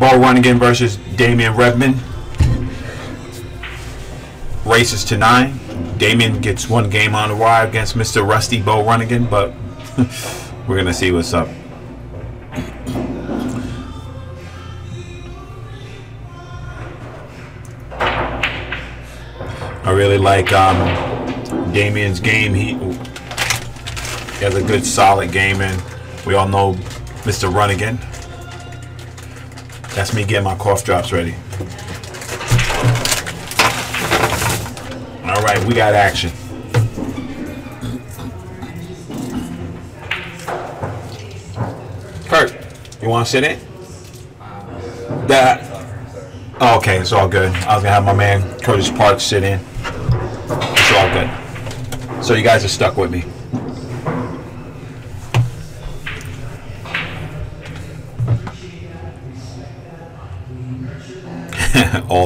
Beau Runningen versus Damian Rebman. Races to nine. Damian gets one game on the wire against Mr. Rusty Beau Runningen, but we're gonna see what's up. I really like um, Damian's game. He, he has a good, solid game, and we all know Mr. Runningen. That's me getting my cough drops ready. All right, we got action. Kurt, you want to sit in? That. Oh, okay, it's all good. I was gonna have my man Curtis Park sit in. It's all good. So you guys are stuck with me.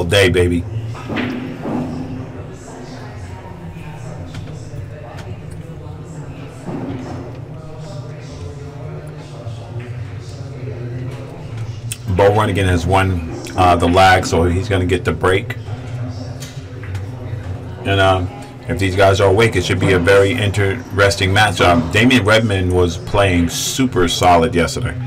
All day, baby. Beau Runningen has won uh, the lag, so he's going to get the break. And um, if these guys are awake, it should be a very interesting match. Damian Rebman was playing super solid yesterday.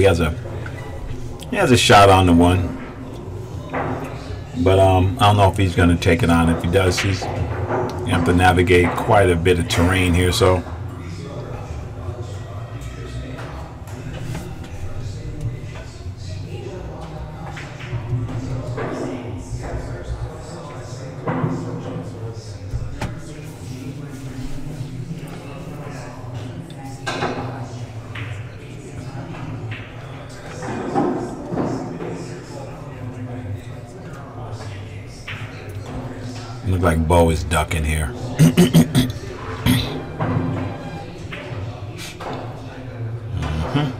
He has a he has a shot on the one, but um, I don't know if he's going to take it on. If he does, he's you have to navigate quite a bit of terrain here. So look like Beau is ducking here. Mhm.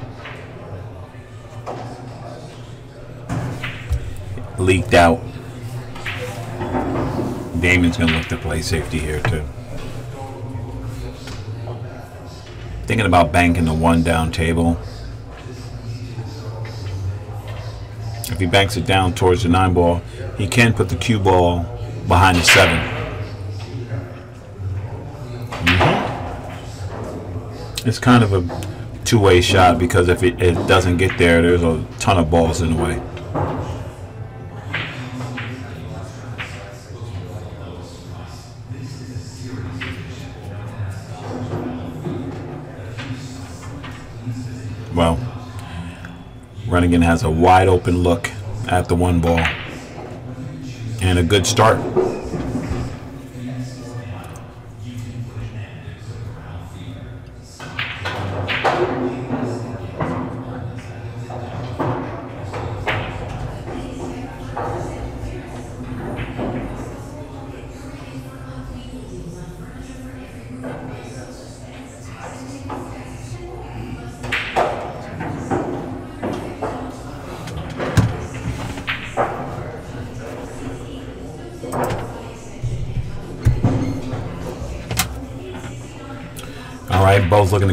Leaked out. Damian's gonna look to play safety here too. Thinking about banking the one down table. If he banks it down towards the nine ball, he can put the cue ball behind the 7 Mhm. It's kind of a two-way shot because if it, it doesn't get there, there's a ton of balls in the way. Well, Runningen has a wide open look at the one ball and a good start.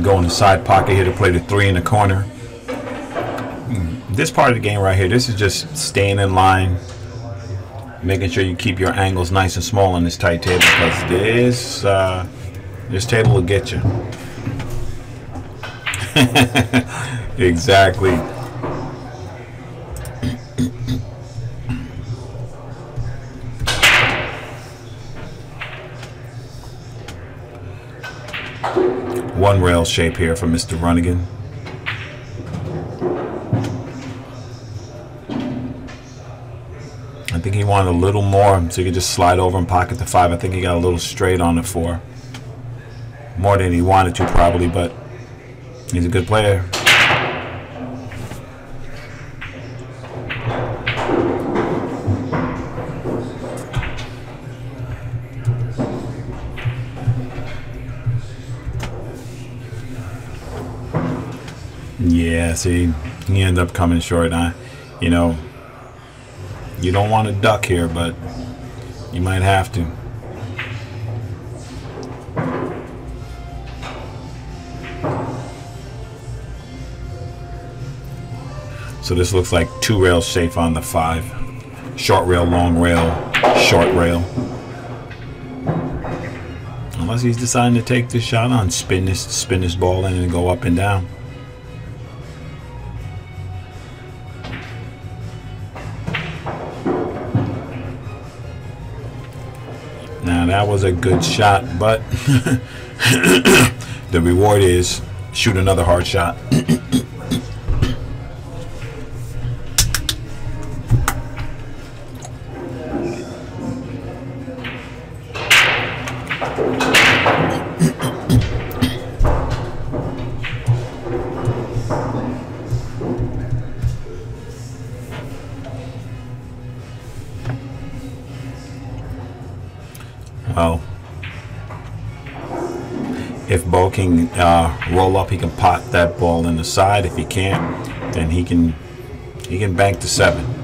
Go in the side pocket here to play the three in the corner. Hmm, This part of the game right here, this is just staying in line, making sure you keep your angles nice and small on this tight table because this uh, this table will get you. exactly. Shape here for Mr. Runningen. I think he wanted a little more so he could just slide over and pocket the five. I think he got a little straight on the four. More than he wanted to probably, but he's a good player. See, he ended up coming short. I, you know, you don't want to duck here, but you might have to. So this looks like two rails safe on the five. Short rail, long rail, short rail. Unless he's deciding to take this shot on, spin this, spin this ball in and go up and down. That was a good shot, but the reward is shoot another hard shot. he can pot that ball in the side. If he can't, then he can he can bank to seven.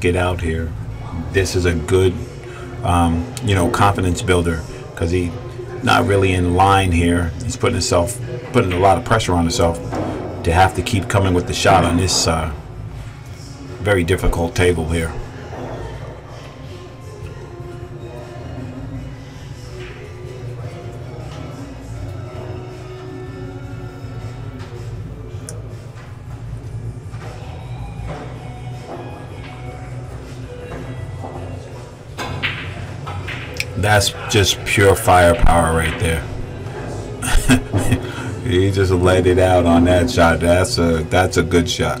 Get out here, this is a good, um, you know, confidence builder because he not really in line here. He's putting himself, putting a lot of pressure on himself to have to keep coming with the shot on this uh, very difficult table here. That's just pure firepower right there. he just let it out on that shot. That's a that's a good shot.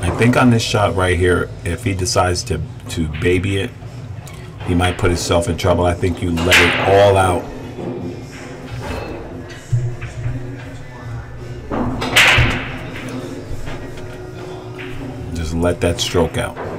I think on this shot right here, if he decides to to baby it, he might put himself in trouble. I think you let it all out. Let that stroke out.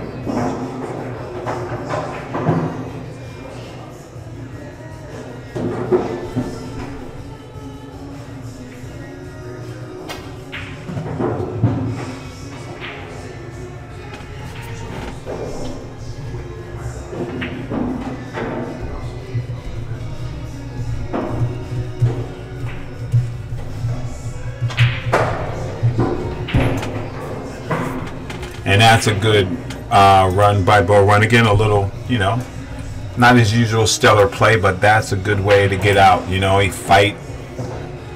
That's a good uh, run by Beau Runningen. A little, you know, not his usual stellar play, but that's a good way to get out. You know, he fight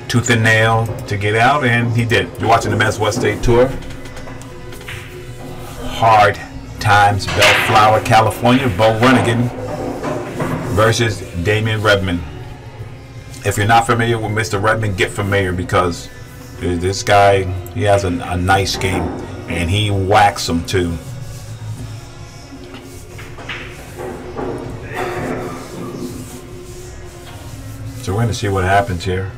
tooth and nail to get out, and he did. You're watching the Mezz West State Tour. Hard Times, Bellflower, California. Beau Runningen versus Damian Rebman. If you're not familiar with Mr. Rebman, get familiar because this guy, he has a, a nice game and he whacks them too. So we're going to see what happens here.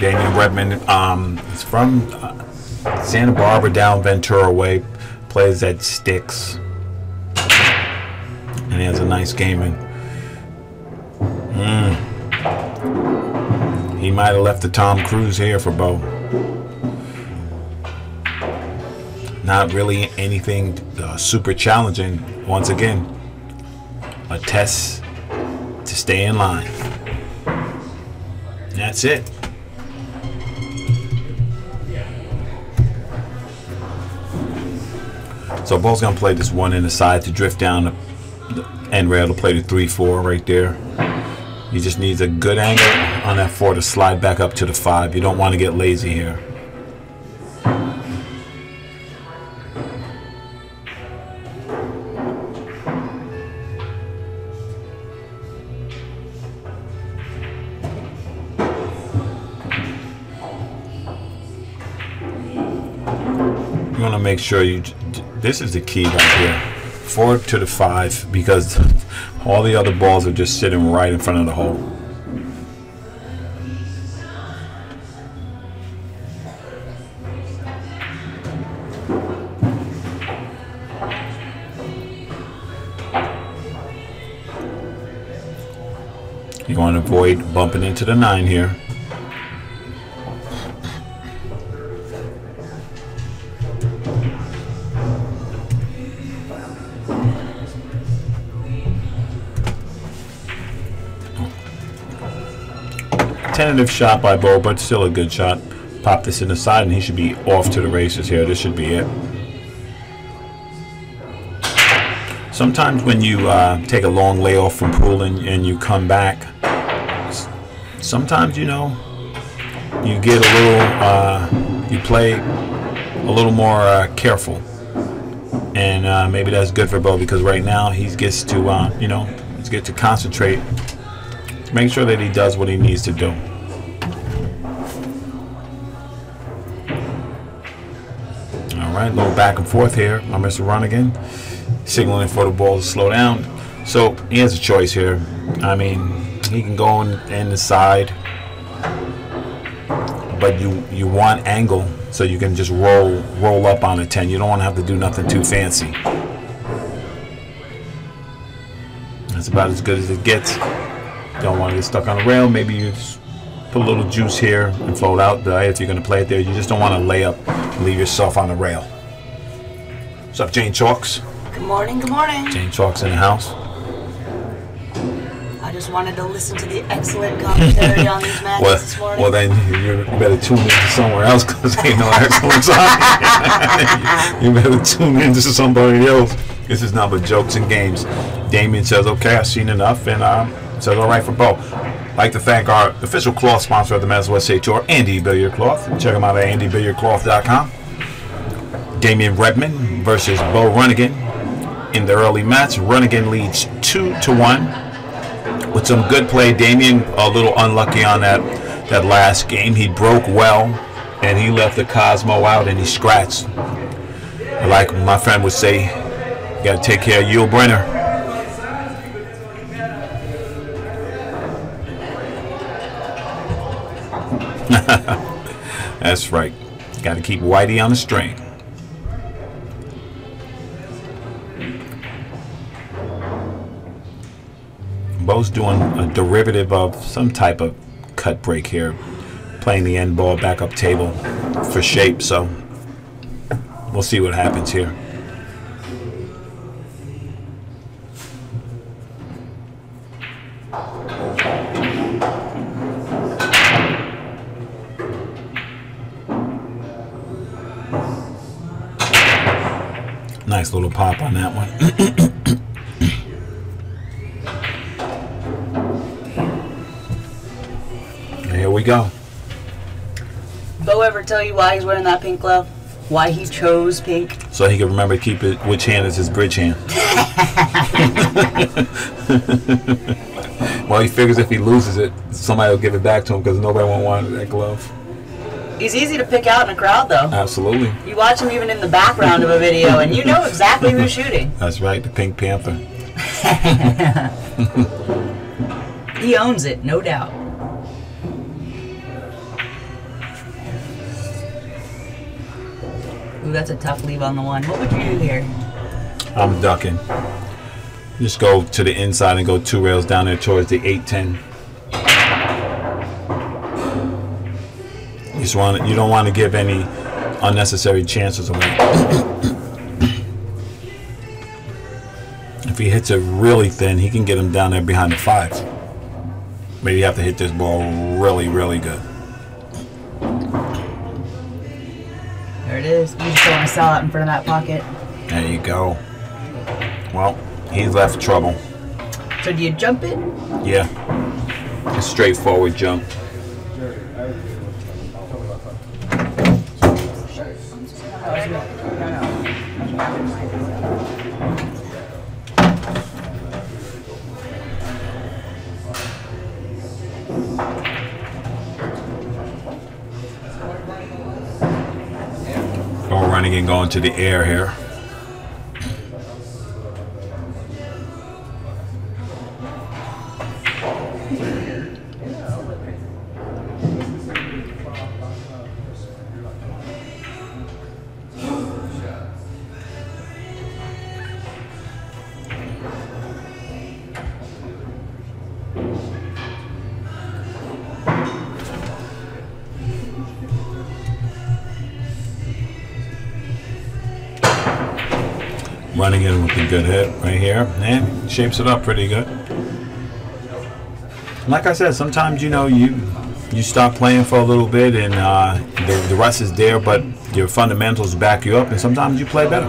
Damian Rebman um, is from uh, Santa Barbara down Ventura way, plays at Sticks, and he has a nice game. And, might have left the Tom Cruise here for Beau. Not really anything uh, super challenging. Once again, a test to stay in line. That's it. So Beau's gonna play this one in the side to drift down the end rail to play the three four right there. He just needs a good angle on that four to slide back up to the five. You don't want to get lazy here. You want to make sure you. This is the key right here. Four to the five because all the other balls are just sitting right in front of the hole. You want to avoid bumping into the nine here. Tentative shot by Beau, but still a good shot. Pop this in the side, and he should be off to the races here. This should be it. Sometimes when you uh, take a long layoff from pool and, you come back, sometimes you know you get a little, uh, you play a little more uh, careful, and uh, maybe that's good for Beau because right now he gets to, uh, you know, gets to concentrate make sure that he does what he needs to do. Right, a little back and forth here on Mr. Runningen, signaling for the ball to slow down. So he has a choice here. I mean, he can go in, in the side, but you you want angle so you can just roll roll up on a 10. You don't want to have to do nothing too fancy. That's about as good as it gets. Don't want to get stuck on the rail. Maybe you put a little juice here and float out. If you're going to play it there, you just don't want to lay up and leave yourself on the rail. What's up, Jane Chalks? Good morning, good morning. Jane Chalks in the house. I just wanted to listen to the excellent commentary on these matches Well, this morning. well then you you better tune into somewhere else because ain't no excellence on. you better tune in to somebody else. This is not but jokes and games. Damian says, "Okay, I've seen enough," and um, says, "All right for Beau." like to thank our official cloth sponsor of the Men's USA Tour, Andy Billiard Cloth. Check them out at andybilliardcloth.com. Damian Rebman versus Beau Runningen in the early match. Runningen leads two to one with some good play. Damian a little unlucky on that that last game. He broke well and he left the Cosmo out and he scratched. Like my friend would say, you gotta take care of Yul Brynner. That's right. Gotta keep Whitey on the string. Beau's doing a derivative of some type of cut break here, playing the end ball back up table for shape. So we'll see what happens here. Nice little pop on that one. go. Beau ever tell you why he's wearing that pink glove? Why he chose pink? So he can remember to keep it which hand is his bridge hand. well, he figures if he loses it, somebody will give it back to him because nobody won't want that glove. He's easy to pick out in a crowd, though. Absolutely. You watch him even in the background of a video, and you know exactly who's shooting. That's right, the Pink Panther. He owns it, no doubt. That's a tough leave on the one. What would you do here? I'm ducking. Just go to the inside and go two rails down there towards the 810. just want you don't want to give any unnecessary chances away. if he hits it really thin, he can get him down there behind the five. But you have to hit this ball really, really good. It is. You just don't want to sell out in front of that pocket. There you go. Well, he left trouble. So do you jump it? Yeah. A straightforward jump. And going to the air here. Shapes it up pretty good. Like I said, sometimes you know you you stop playing for a little bit and uh, the, the rest is there, but your fundamentals back you up, and sometimes you play better.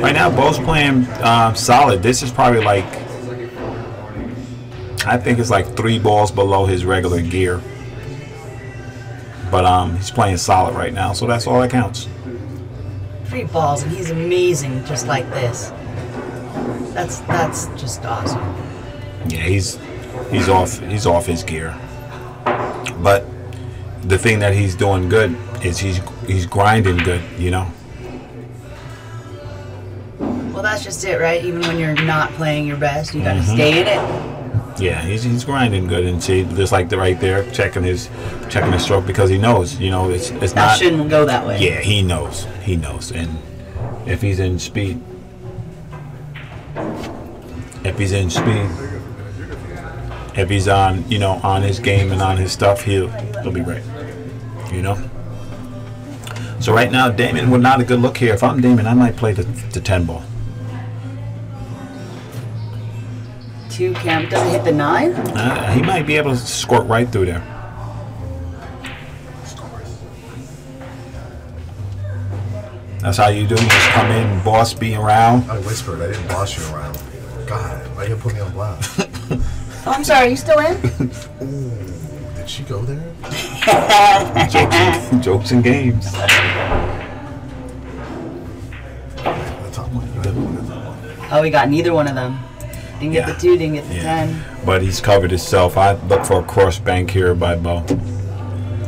Right now, Beau's playing uh, solid. This is probably like I think it's like three balls below his regular gear, but um, he's playing solid right now, so that's all that counts. Three balls, and he's amazing just like this. That's that's just awesome. Yeah, he's he's off he's off his gear. But the thing that he's doing good is he's he's grinding good, you know. Well, that's just it, right? Even when you're not playing your best, you gotta mm-hmm. stay in it. Yeah, he's he's grinding good and see just like the right there, checking his checking his stroke because he knows, you know, it's it's That not shouldn't go that way. Yeah, he knows. He knows. And if he's in speed he's in speed if he's on, you know, on his game and on his stuff, he'll he'll be great. You know? So right now Damian would not a good look here. If I'm Damian, I might play the the ten ball. Two cam does it hit the nine? Uh, he might be able to squirt right through there. That's how you do. You just come in, boss, be around. I whispered. I didn't boss you around. God, why you put me on blast? Oh, I'm sorry. Are you still in? Ooh, did she go there? jokes, and, jokes and games. The top one. You did one. The. Oh, we got neither one of them. Didn't get Yeah. the two. Didn't get the Yeah. ten. But he's covered himself. I look for a cross bank here by Beau.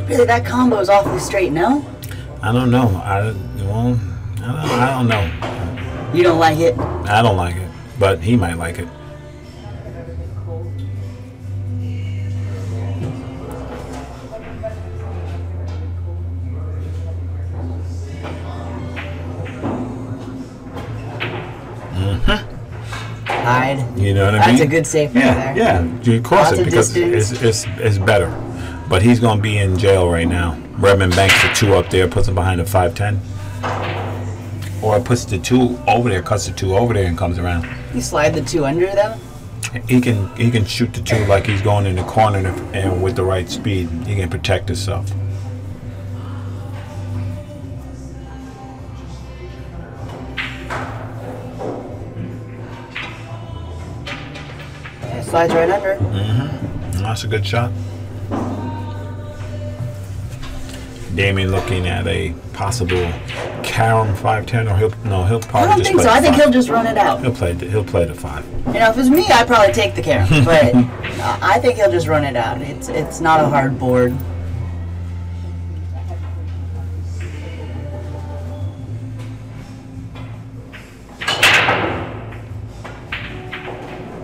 Really, that combo is awfully straight. No, I don't know. I well, I don't, I don't know. you don't like it. I don't like it, but he might like it. Hide. You know what I mean? That's a good safe right Yeah, there. yeah. You cross Lots it because it's, it's it's better. But he's gonna be in jail right now. Rebman banks the two up there, puts him behind a five ten. Or puts the two over there, cuts the two over there, and comes around. You slide the two under them. He can he can shoot the two like he's going in the corner and, and with the right speed, he can protect himself. Slides right under. Mhm. That's a good shot. Damian looking at a possible carom 510, or he'll no, he'll probably. I don't just think so. I think five. he'll just run it out. he'll play the, he'll play the five. You know, if it was me, I'd probably take the camera, but I think he'll just run it out. It's it's not a hard board.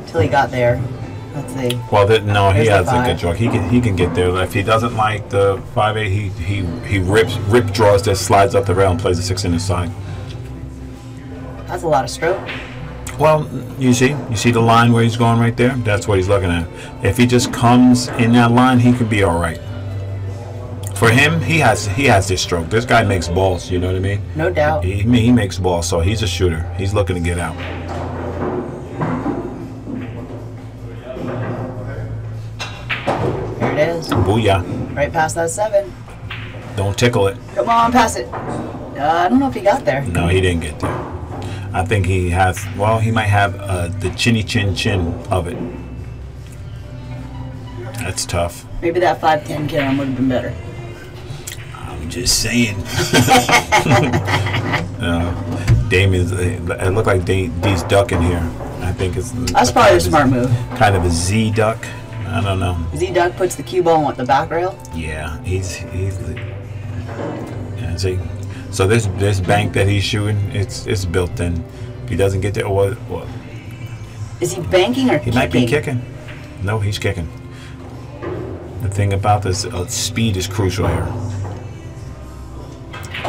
Till he got there. Let's see. Well, that, no, he the has a good draw. He can he can get there. If he doesn't like the five eight, he he he rips rip draws that slides up the rail and plays a six in the side. That's a lot of stroke. Well, you see, you see the line where he's going right there. That's what he's looking at. If he just comes in that line, he could be all right. For him, he has he has this stroke. This guy makes balls. You know what I mean? No doubt. He, he makes balls, so he's a shooter. He's looking to get out. It is. Booyah! Right past that seven. Don't tickle it. Come on, pass it. Uh, I don't know if he got there. No, he didn't get there. I think he has. Well, he might have uh, the chinny chin chin of it. That's tough. Maybe that 5'10 carom would have been better. I'm just saying. uh, Damian's. It looked like D's ducking here. I think it's. That's probably a smart move. Kind of a Z duck. I don't know. Z Duck puts the cue ball on what, the back rail? Yeah, he's he's. Yeah, see, so this this bank that he's shooting, it's it's built in. If he doesn't get there, what what? Is he banking or He kicking? might be kicking. No, he's kicking. The thing about this, uh, speed is crucial here.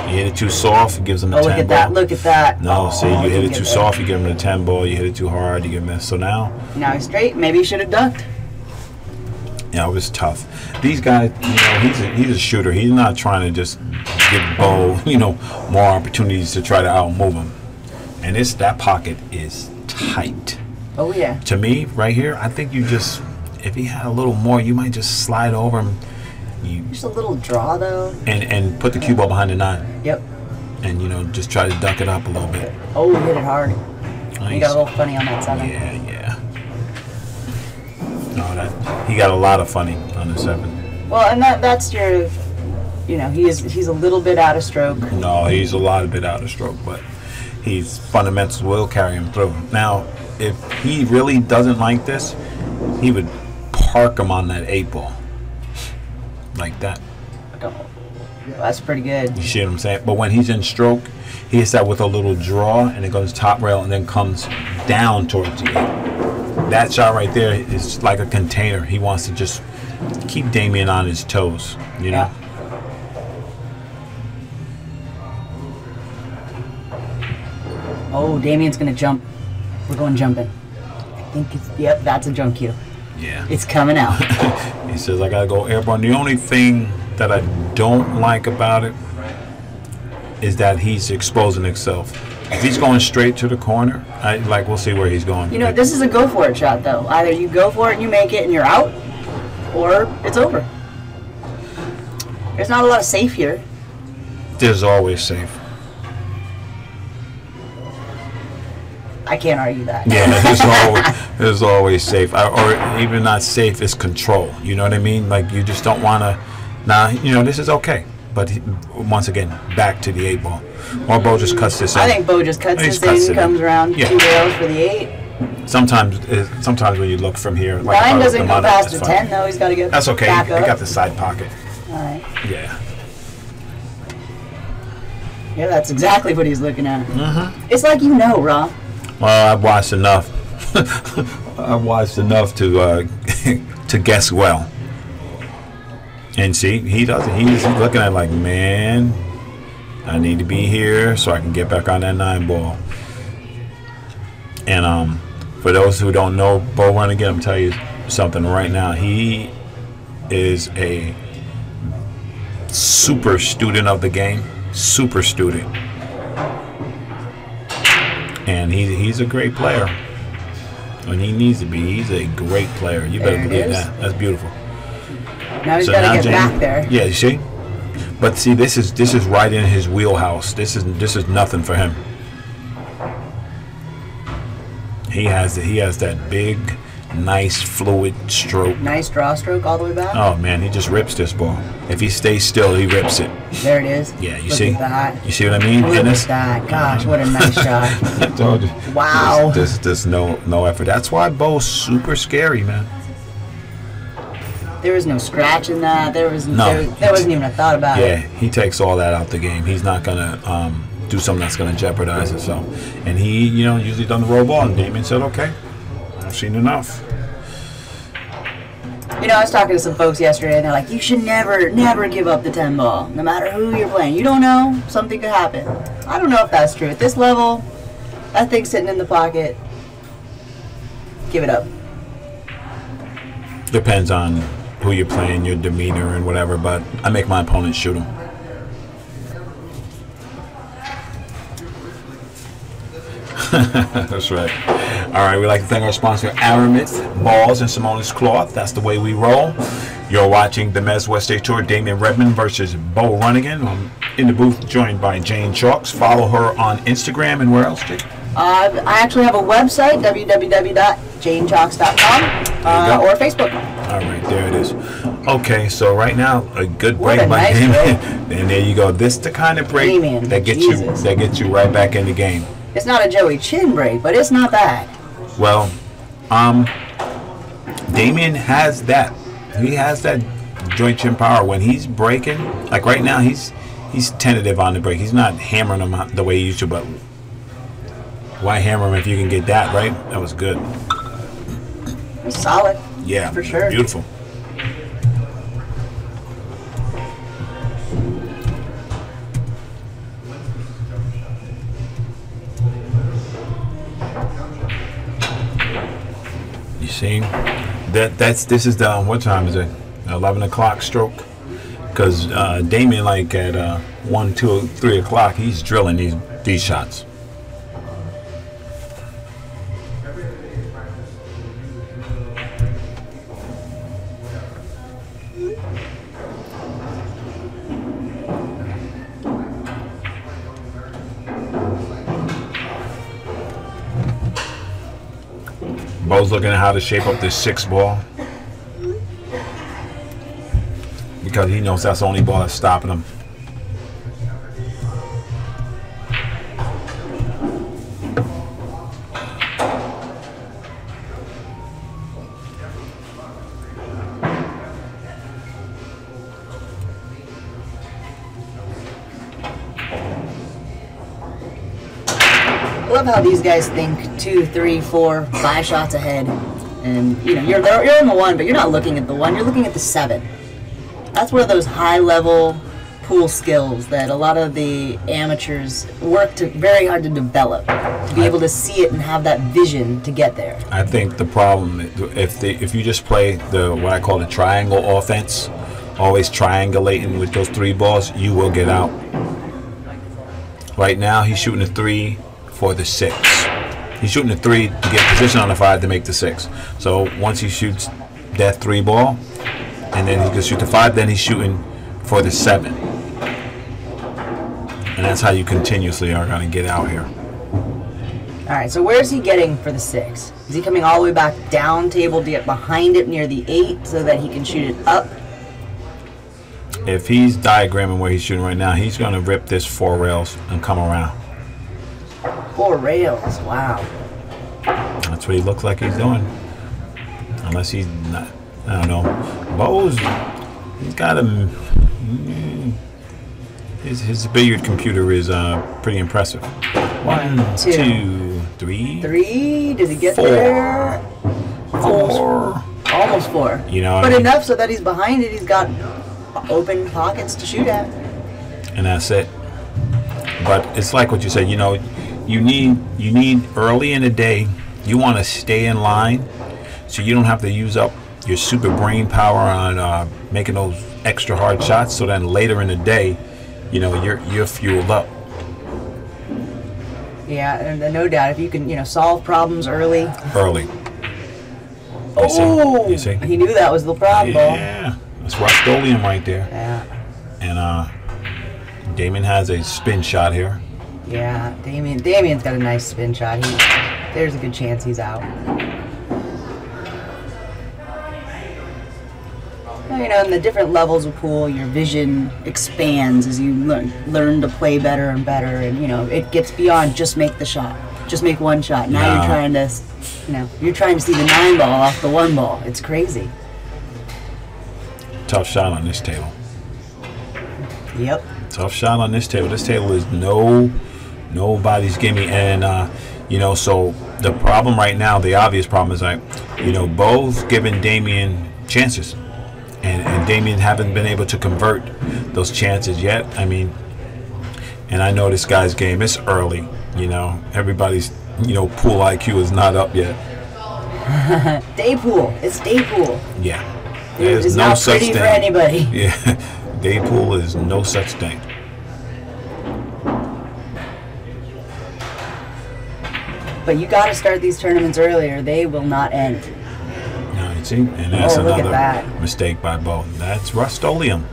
You hit it too soft, it gives him a Oh, 10 look at ball. that. Look at that. No, Oh, see, you hit it too soft, you give him a 10 ball. You hit it too hard, you get missed. So now, Now he's straight. Maybe he should have ducked. Yeah, it was tough. These guys, you know, he's a, he's a shooter. He's not trying to just give Beau, you know, more opportunities to try to outmove him. And this that pocket is tight. Oh, yeah. to me, right here, I think you just, if he had a little more, you might just slide over him, you Just a little draw, though. and and put the cue ball behind the nine, Yep. and you know just try to duck it up a little bit. Oh, hit it hard. Nice. got a little funny on that seven. Yeah, yeah. No, that he got a lot of funny on the seven. Well, and that that's your, you know, he is he's a little bit out of stroke. No, he's a lot of bit out of stroke, but he's fundamentals will carry him through. Now, if he really doesn't like this, he would park him on that eight ball, like that. That's pretty good. You see what I'm saying? But when he's in stroke, he hits that with a little draw and it goes top rail and then comes down towards the eight. That shot right there is like a container. He wants to just keep Damian on his toes, you know? Oh, Damian's gonna jump. We're going jumping. I think it's yep. That's a jump cue. Yeah. It's coming out. He says, I gotta go airborne. The only thing that I don't like about it is that he's exposing himself. If he's going straight to the corner, I like we'll see where he's going. You know, this is a go for it shot though. Either you go for it and you make it and you're out, or it's over. There's not a lot of safe here. There's always safe. I can't argue that. Yeah, it's always, it's always safe, I- or even not safe. It's control. You know what I mean? Like you just don't want to. Now you know this is okay, but he, once again, back to the eight ball. Or Beau just cuts this. I think Beau just cuts this cuts in, it in. comes around Yeah. two rails for the eight. sometimes, it, sometimes when you look from here, like Ryan doesn't go past the ten though. He's got to get That's okay. back He up. got the side pocket. All right. Yeah. Yeah, that's exactly what he's looking at. Mm-hmm. It's like you know, Rob. Well, I've watched enough. I've watched enough to uh, to guess well. And see, he doesn't. He's looking at it like, man, I need to be here so I can get back on that nine ball. And um, for those who don't know, Beau Runningen, I'm telling you something right now. He is a super student of the game. Super student and he's he's a great player. When he needs to be, he's a great player. You better believe that. That's beautiful. Now he's So got to get Jamie- back there. Yeah, you see. But see, this is this is right in his wheelhouse. This is this is nothing for him. He has he has that big, nice fluid stroke. Nice draw stroke all the way back. Oh man, he just rips this ball. If he stays still, he rips it. There it is. Yeah, you Look see. At that. You see what I mean? Look Dennis? at that. Gosh, what a nice shot. I told you. Wow. There's, there's, there's no no effort. That's why Beau's super scary, man. There was no scratch in that. There was No. there, there wasn't even a thought about Yeah, it. he takes all that out the game. He's not gonna um, do something that's gonna jeopardize himself. And he, you know, usually done the roll ball. And Damian said, "Okay, I've seen enough." You know, I was talking to some folks yesterday, and they're like, "You should never, never give up the ten ball, no matter who you're playing. You don't know, something could happen." I don't know if that's true at this level. That thing's sitting in the pocket. Give it up. Depends on who you're playing, your demeanor and whatever. But I make my opponent shoot them. That's right. All right, we'd like to thank our sponsor, Aramith Balls and Simonis Cloth. That's the way we roll. You're watching the Mezz West State Tour, Damian Rebman versus Beau Runningen. I'm in the booth, joined by Jane Chalks. Follow her on Instagram and where else, Jake? Uh, I actually have a website, www.janechalks.com, uh, or Facebook. All right, there it is. Okay, so right now a good break a by nice Damian, and there you go. This the kind of break that gets you that gets you right back in the game. It's not a Joey Chin break, but it's not bad. Well, um, Damian has that. He has that joint chin power when he's breaking. Like right now, he's he's tentative on the break. He's not hammering them out the way he used to. But why hammer him if you can get that right? That was good. It's solid. Yeah, For sure. Beautiful. You see, that that's this is the what time is it? Eleven o'clock stroke. Because uh, Damian, like at uh, one, two, three o'clock, he's drilling these these shots. Looking at how to shape up this six ball. Because he knows that's the only ball that's stopping him. How these guys think two, three, four, five shots ahead, and you know you're you're in the one, but you're not looking at the one. You're looking at the seven. That's one of those high-level pool skills that a lot of the amateurs work to very hard to develop to be able to see it and have that vision to get there. I think the problem if the if you just play the what I call the triangle offense, always triangulating with those three balls, you will get out. Right now, he's shooting a three for the six. He's shooting a three to get position on the five to make the six. So once he shoots that three ball, and then he can shoot the five, then he's shooting for the seven. And that's how you continuously are going to get out here. All right, so where's he getting for the six? Is he coming all the way back down table to get behind it near the eight so that he can shoot it up? If he's diagramming where he's shooting right now, he's going to rip this four rails and come around. Four rails. Wow. That's what he looks like he's doing. Unless he's not, I don't know. Beau's, he's got him. His, his billiard computer is uh, pretty impressive. One, Two. two, three, Three? Did he get Four. there? four. Almost four. You know, But I mean- enough so that he's behind it. He's got open pockets to shoot at. and that's it. But it's like what you said. You know, you need you need early in the day. You want to stay in line, so you don't have to use up your super brain power on uh, making those extra hard shots. So then later in the day, you know, you're you're fueled up. Yeah, and no doubt if you can, you know, solve problems early. early. You see? Oh, You see? he knew that was the problem. Yeah, that's Rostolian right there. Yeah, And uh, Damian has a spin shot here. Yeah. Damian, Damian's got a nice spin shot. He, there's a good chance he's out. Well, you know, in the different levels of pool, your vision expands as you learn learn to play better and better, and you know, it gets beyond just make the shot, just make one shot. Now you're trying to, you know, you're trying to see the nine ball off the one ball. It's crazy. Tough shot on this table. Yep. Tough shot on this table. This table is no nobody's gimme, and uh, you know, so the problem right now, the obvious problem is like, you know, both giving Damian chances, and and Damian haven't been able to convert those chances yet. I mean, and I know this guy's game is early. You know, everybody's you know pool IQ is not up yet. Day pool. It's day pool. Yeah, There's It's no not such thing. for anybody. Yeah, day pool is no such thing. But you got to start these tournaments earlier. They will not end. No, you see, and that's Oh, another that. mistake by Beau. That's Rust-Oleum.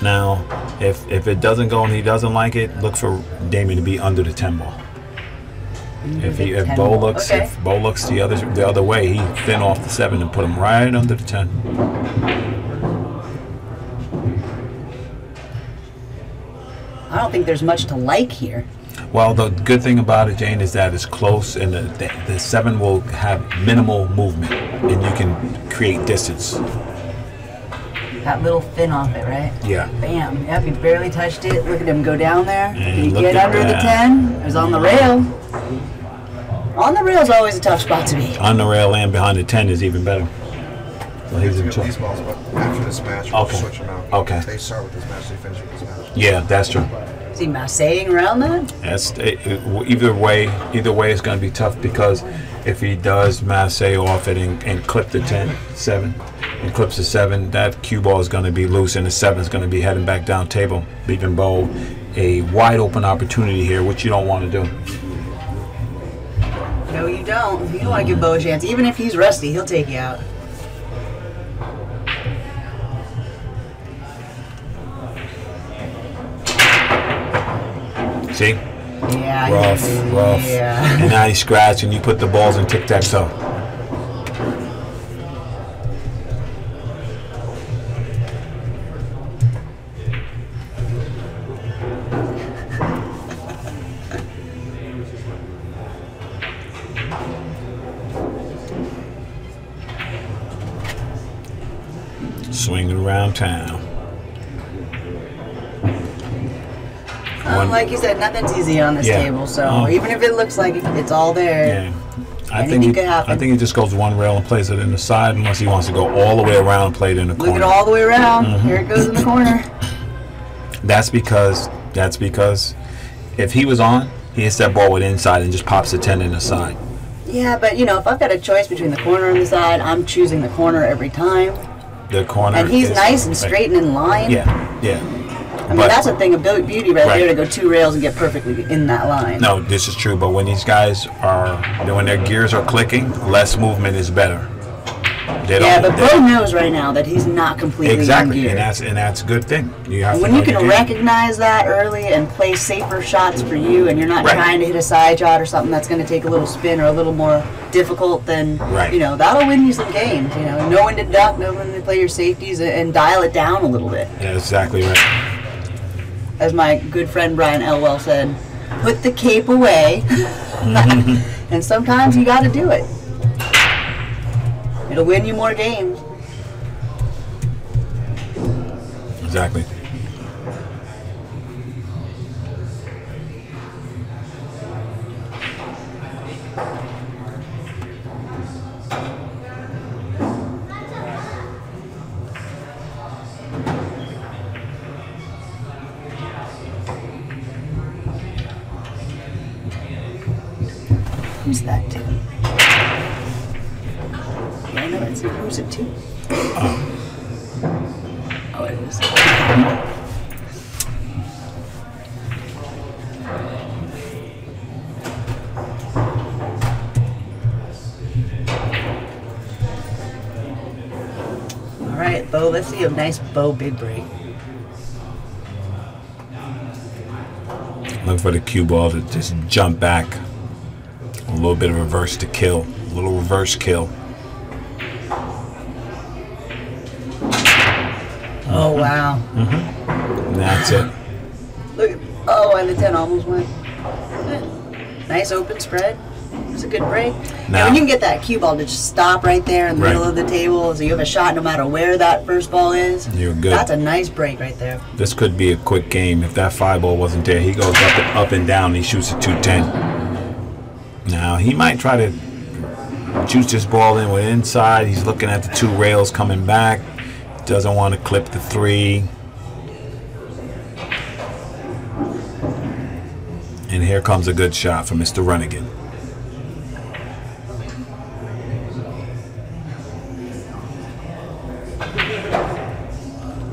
Now, if if it doesn't go and he doesn't like it, look for Damian to be under the ten ball. If he, if 10 Beau ball. looks Okay. if Beau looks the other the other way, he thin off the seven and put him right under the ten. I don't think there's much to like here. Well, the good thing about it, Jane, is that it's close, and the, the, the seven will have minimal movement, and you can create distance. That little fin off it, right? Yeah. Bam. Yep, he barely touched it. Look at him go down there. And Did he get at under the 10? It was on the rail. On the rail is always a tough spot to be. On the rail and behind the ten is even better. Well, he's in These trouble. balls, but after this match, we'll Okay. switch them out. Okay. They start with this match, they finish with this match. Yeah, that's true. Is he massaging around that? That's it, it- either way. Either way, it's going to be tough because if he does masse off it and, and clip the 10, 7, and clips the seven, that cue ball is going to be loose, and the seven is going to be heading back down table, leaving Beau a wide open opportunity here, which you don't want to do. No, you don't. You don't want to give Beau a chance. Even if he's rusty, he'll take you out. See, Yeah. rough, he- rough, Yeah. and now he scratch, and you put the balls in tic tac toe. You said, nothing's easy on this Yeah. table. So Oh. even if it looks like it's all there, Yeah. I Anything think he, could happen. I think he just goes one rail and plays it in the side unless he wants to go all the way around and play it in the look corner. at all the way around. Mm-hmm. Here it goes in the corner. That's because that's because if he was on, he hits that ball with inside and just pops the ten in the side. Yeah, but you know, if I've got a choice between the corner and the side, I'm choosing the corner every time. The corner And he's nice and straight and in line. Yeah, yeah. I mean, but- that's a thing of beauty right, Right. there to go two rails and get perfectly in that line. No, this is true. But when these guys are, when their gears are clicking, less movement is better. They Yeah, but Beau knows right now that he's not completely in exactly, and that's and that's a good thing. You have when you can recognize that early and play safer shots for you, and you're not Right. trying to hit a side shot or something that's going to take a little spin or a little more difficult, then Right. you know that'll win you some games. You know, know when to duck, know when to play your safeties, and- and dial it down a little bit. Yeah, exactly right. As my good friend Brian Elwell said, "Put the cape away," and sometimes you got to do it. It'll win you more games. Exactly. All right, Beau. Let's see a nice bow big break. Look for the cue ball to just jump back. A little bit of reverse to kill. A little reverse kill. Oh wow! And that's it. Look. At, oh, and the ten almost went. Nice open spread. It's a good break. Now, when you can get that cue ball to just stop right there in the Right. middle of the table, so you have a shot no matter where that first ball is. You're good. That's a nice break right there. This could be a quick game. If that five ball wasn't there, he goes up and, up and down. He shoots a 210. Now, he might try to juice this ball in with inside. He's looking at the two rails coming back. Doesn't want to clip the three. And here comes a good shot from Mr. Runningen.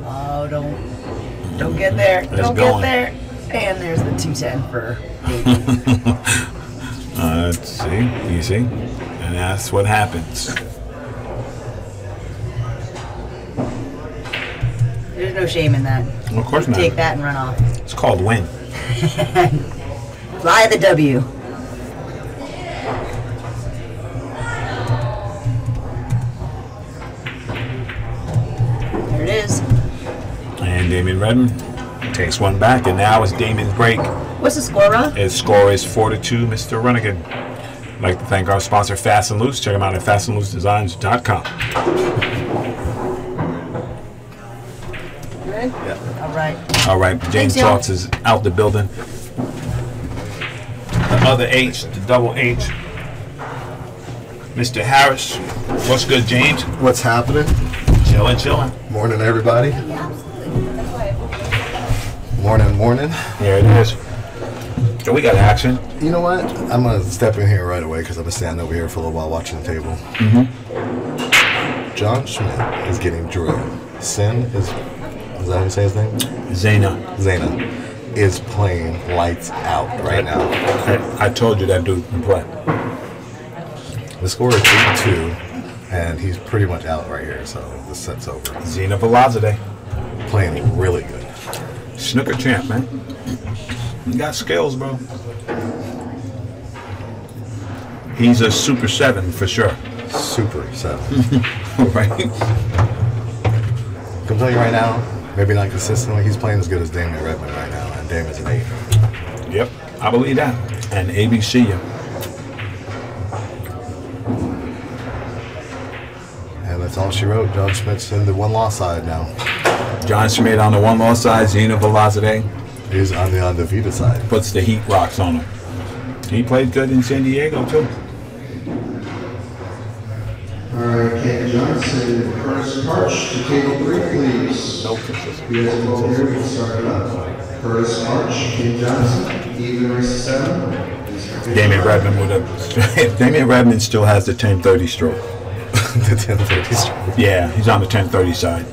Oh, don't don't get going. get there. And there's the 210 for Uh, let's see. You see? And that's what happens. There's no shame in that. Of course not. Take that and run off. It's called win. Fly the W. There it is. And Damian Rebman takes one back, and now it's Damon's break. What's the score, Ron? His score is 4 to 2, Mr. Runningen. I'd like to thank our sponsor, Fast and Loose. Check them out at fastandloosedesigns.com. Good? Yeah. All right. All right, James Thanks. Talks is out the building. The other H, the double H. Mr. Harris, what's good, James? What's happening? Chilling, chilling. Morning, everybody. Morning, morning. There it is. So we got action. You know what? I'm gonna step in here right away because I'm gonna stand over here for a little while watching the table. Mm-hmm. John Schmidt is getting drilled. Sin is, is that how you say his name? Zena, Zena is playing lights out right now. I, I told you that dude can play. The score is 8-2, and he's pretty much out right here, so the set's over. Zena Velazquez, Playing really good. Snooker champ, man. You got skills, bro. He's a super seven for sure. Super seven. right? I'm telling you right now, maybe not consistently, he's playing as good as Damian Rebman right now, and Damian's an 8. Yep, I believe that. And ABC, that's all she wrote. John Schmidt's in the one loss side now. John Schmidt on the one loss side, Zena Velazquez He's on the undefeated side. puts the heat rocks on him. He played good in San Diego, too. All right, Ken Johnson, Curtis March to table three, please. No consistency. We have to here, we can start it up. Curtis March, Ken Johnson, even race seven. Damian Rebman would have. Damian Rebman still has the 1030 stroke. the 1030 stroke. Yeah, he's on the 1030 side.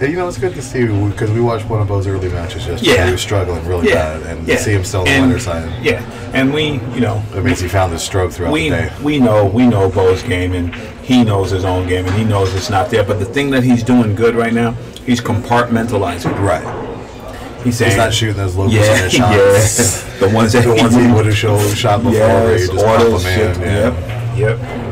Yeah, you know, it's good to see because we watched one of those early matches yesterday. Yeah. He was struggling really bad, and to see him still on the winner's side. Yeah, and we, you know, It means he found his stroke throughout we the day. we know we know Beau's game, and he knows his own game, and he knows it's not there. But the thing that he's doing good right now, he's compartmentalizing. Right. He's saying He's not shooting those local yeah, center shots. yeah, the ones that The ones he would have shot before, where he just pop them in. Yep, yep.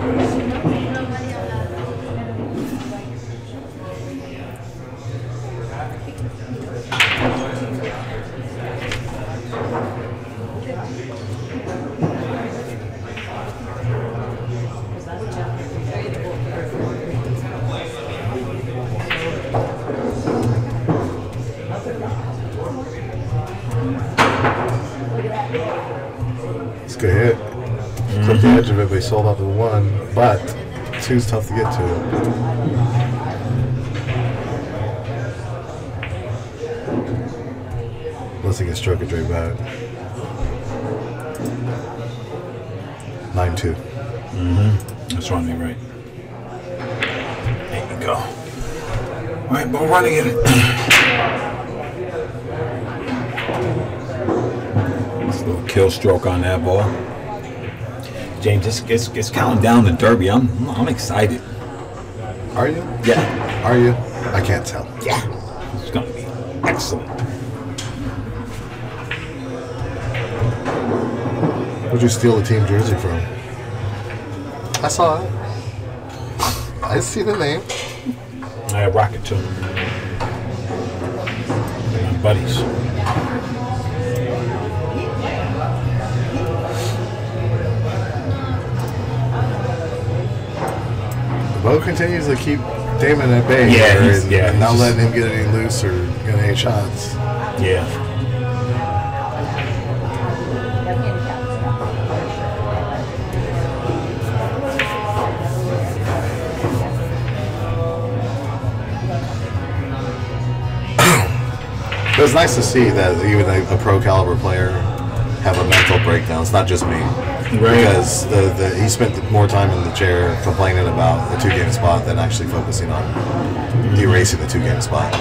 Two's tough to get to. Unless he can stroke it straight back. 9 2. Mm-hmm. That's running right. There you go. All right, Beau running it. Little kill stroke on that ball. James, it's, it's, it's counting down the derby. I'm I'm excited. Are you? Yeah, Are you? I can't tell. yeah. It's gonna be excellent. Where'd you steal the team jersey from? I saw it. I see the name. I have rocket too. They're my buddies. Beau continues to keep Damon at bay. Yeah, here he's- and, yeah, and not letting him get any loose or get any shots. Yeah. It was nice to see that even a, a pro caliber player have a mental breakdown. It's not just me. Because the, the he spent more time in the chair complaining about the two game spot than actually focusing on erasing the two game spot.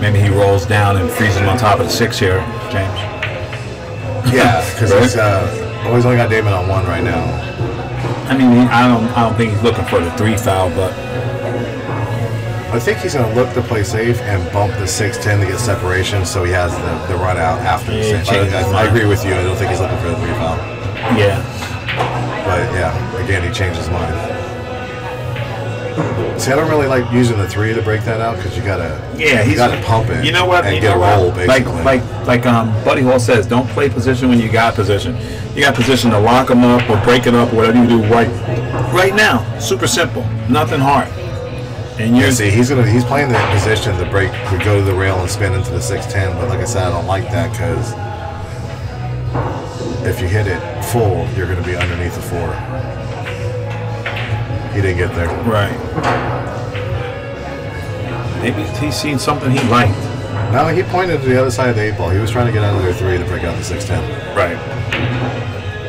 Maybe he rolls down and freezes him on top of the six here, James. Yeah, because he's uh, always only got Damon on one right now. I mean, I don't, I don't think he's looking for the three foul, but I think he's going to look to play safe and bump the 6'10 to get separation so he has the, the run out after the Yeah, six. change I, I, I agree with you. I don't think he's looking for the three foul. yeah, But yeah, again, he changed his mind. See, I don't really like using the three to break that out because you gotta, yeah, you he's gotta pump it. You know what? And you get know a roll, what? basically. Like, like, like, um, Buddy Hall says, don't play position when you got position. You got position to lock them up or break it up or whatever you do right, right now. Super simple, nothing hard. And you're Yeah, see, he's gonna he's playing the position to break to go to the rail and spin into the six ten. But like I said, I don't like that because if you hit it full, you're gonna be underneath the four. He didn't get there. right. Maybe he's seen something he liked. No, he pointed to the other side of the eight ball. He was trying to get out of their three to break out the six ten. Right.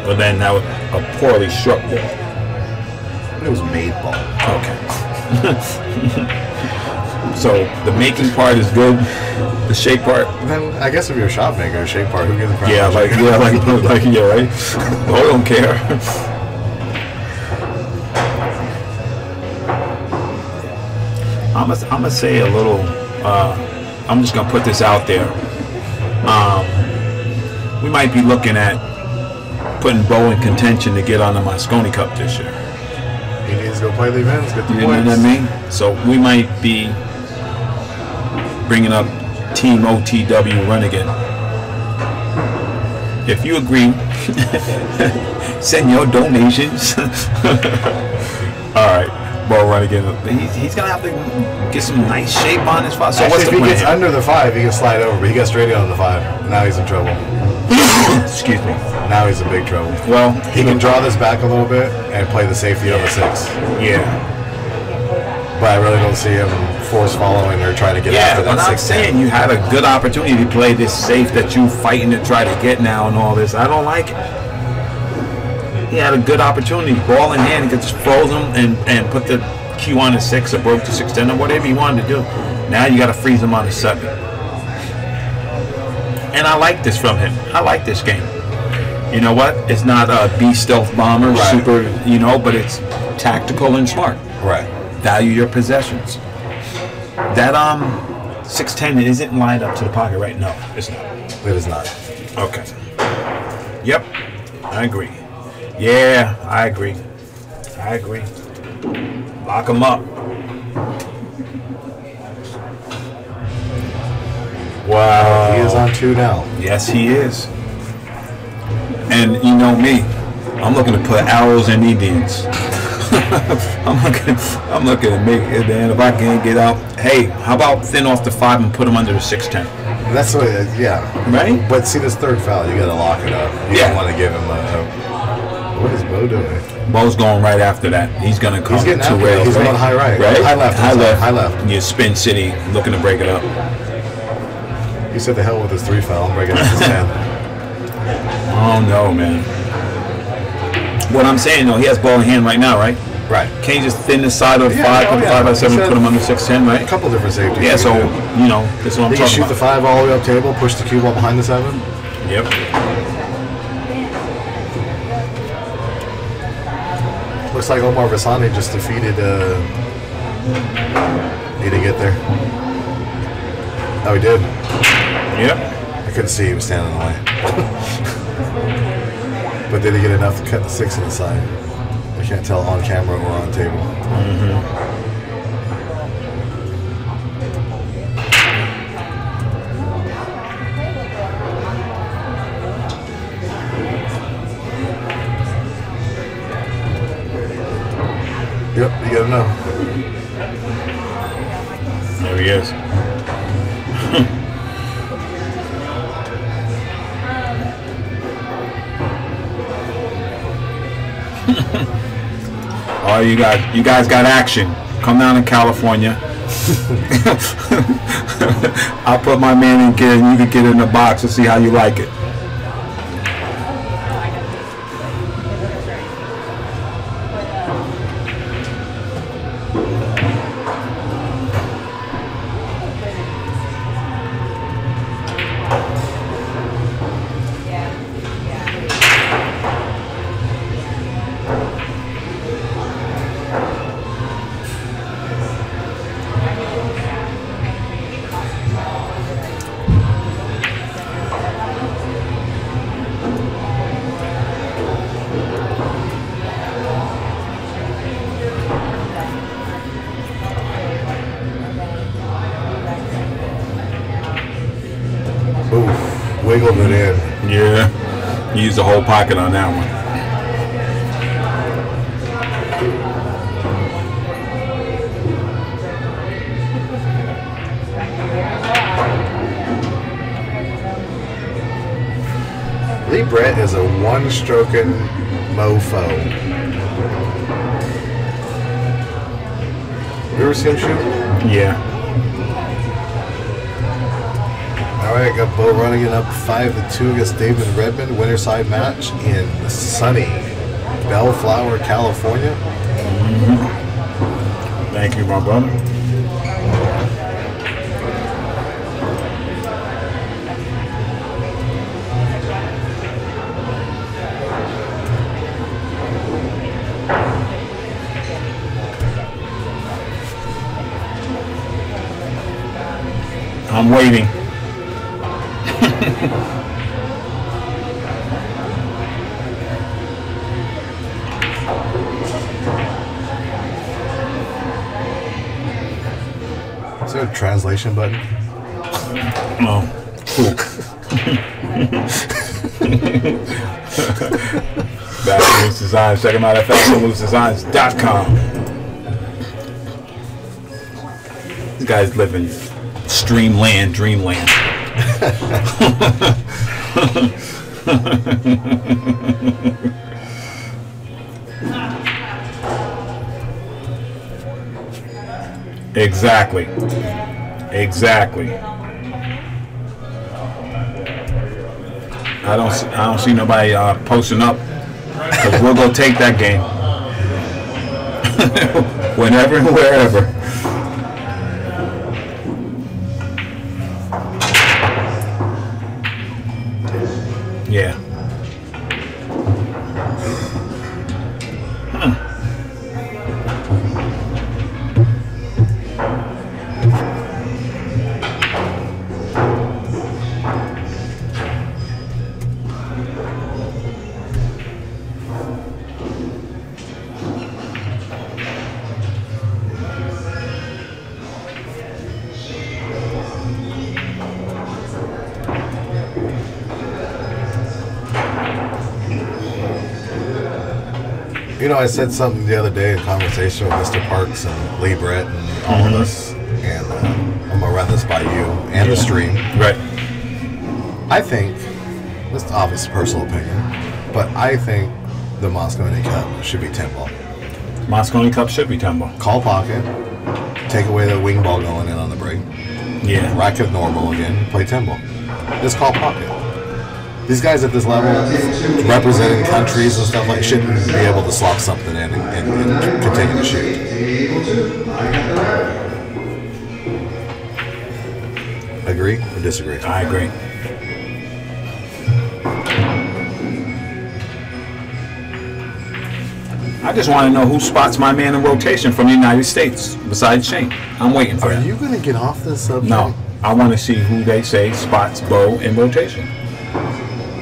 But then that was a poorly struck ball. It was made ball. Okay. so the making part is good. The shape part, Then I guess if you're a shot maker, shape part, who gives a crap? yeah, like yeah, like like yeah, right. I don't care. I'm gonna I'm gonna say a little. Uh, I'm just gonna put this out there. Um, we might be looking at putting Beau in contention to get on the Mosconi Cup this year. he needs to go play the events, get the You know what I mean? So we might be bringing up Team OTW Renegade. If you agree, send your donations. All right, Beau Renegade. He's, he's gonna have to get some nice shape on his fight. So Actually, if he gets under the five, he can slide over. But he got straight on the five. Now he's in trouble. Excuse me. Now he's in big trouble. Well, He can draw this back a little bit and play the safety on the six. Yeah. But I really don't see him force following or trying to get Yeah, after that I'm six. saying you had a good opportunity to play this safe that you fighting to try to get now and all this. I don't like it. He had a good opportunity, ball in hand, he could just froze him and, and put the Q on the six or broke the six ten or whatever he wanted to do. Now you got to freeze him on the seven. And I like this from him. I like this game. You know what? It's not a B stealth bomber, Right. super, you know, but it's tactical and smart Right. value your possessions. That um, six ten isn't lined up to the pocket, right? No, it's not. It is not. Okay. Yep, I agree. Yeah, I agree. I agree. Lock them up. Wow. He is on two now. Yes, he is. And you know me, I'm looking to put arrows in Indians. I'm looking, I'm looking to make it. And if I can't get out, hey, how about thin off the five and put him under the six ten? That's what. Yeah. Right? But see, this third foul, you got to lock it up. You Yeah. don't want to give him a, a. What is Beau doing? Beau's going right after that. He's gonna come He's getting two after it. rails. He's right? going high right. right? High left, high left, High left. You spin city, looking to break it up. He said the hell with his three foul. I'm breaking up his ten. Oh no, man. What I'm saying though, he has ball in hand right now, right? Right. Can't you just thin the side of Yeah, five, oh, put yeah. five by seven, put him under six ten, right? A couple different safeties. Yeah, so you know, that's what I'm can talking shoot about. the five all the way up table, push the cue ball behind the seven. Yep. Looks like Omar Vasani just defeated. Uh, he didn't get there. Oh, he did. Yep. I couldn't see. He was standing in the way. but did he get enough to cut the six inside? I can't tell on camera or on table. Yep, you gotta know. There he is. oh, you guys, you guys got action. Come down in California. I'll put my man in gear and you can get in the box and see how you like it. Two against David Rebman. Winter side match in sunny Bellflower, California. Thank you, my brother. I'm waiting. Translation button? Oh, cool. Loose Designs. Check them out at fastandloosedesigns.com. These guys live in streamland, dreamland. exactly. Exactly. I don't. See, I don't see nobody uh, posting up because we'll go take that game whenever and wherever. I said something the other day in conversation with Mr. Parks and Lee Brett and all of us, and uh, I'm gonna run this by you and the stream. Right. I think, this is obviously personal opinion, but I think the Mosconi Cup should be 10 ball. Mosconi Cup should be tempo. Call pocket, take away the wing ball going in on the break, Yeah. rack it normal again, play 10 ball. Just call pocket. These guys at this level, representing countries and stuff like, shouldn't be able to slop something in and, and, and continue to shoot. I Agree or disagree? I agree. I just want to know who spots my man in rotation from the United States besides Shane. I'm waiting for Are you going to get off this subject? No, I want to see who they say spots Beau in rotation.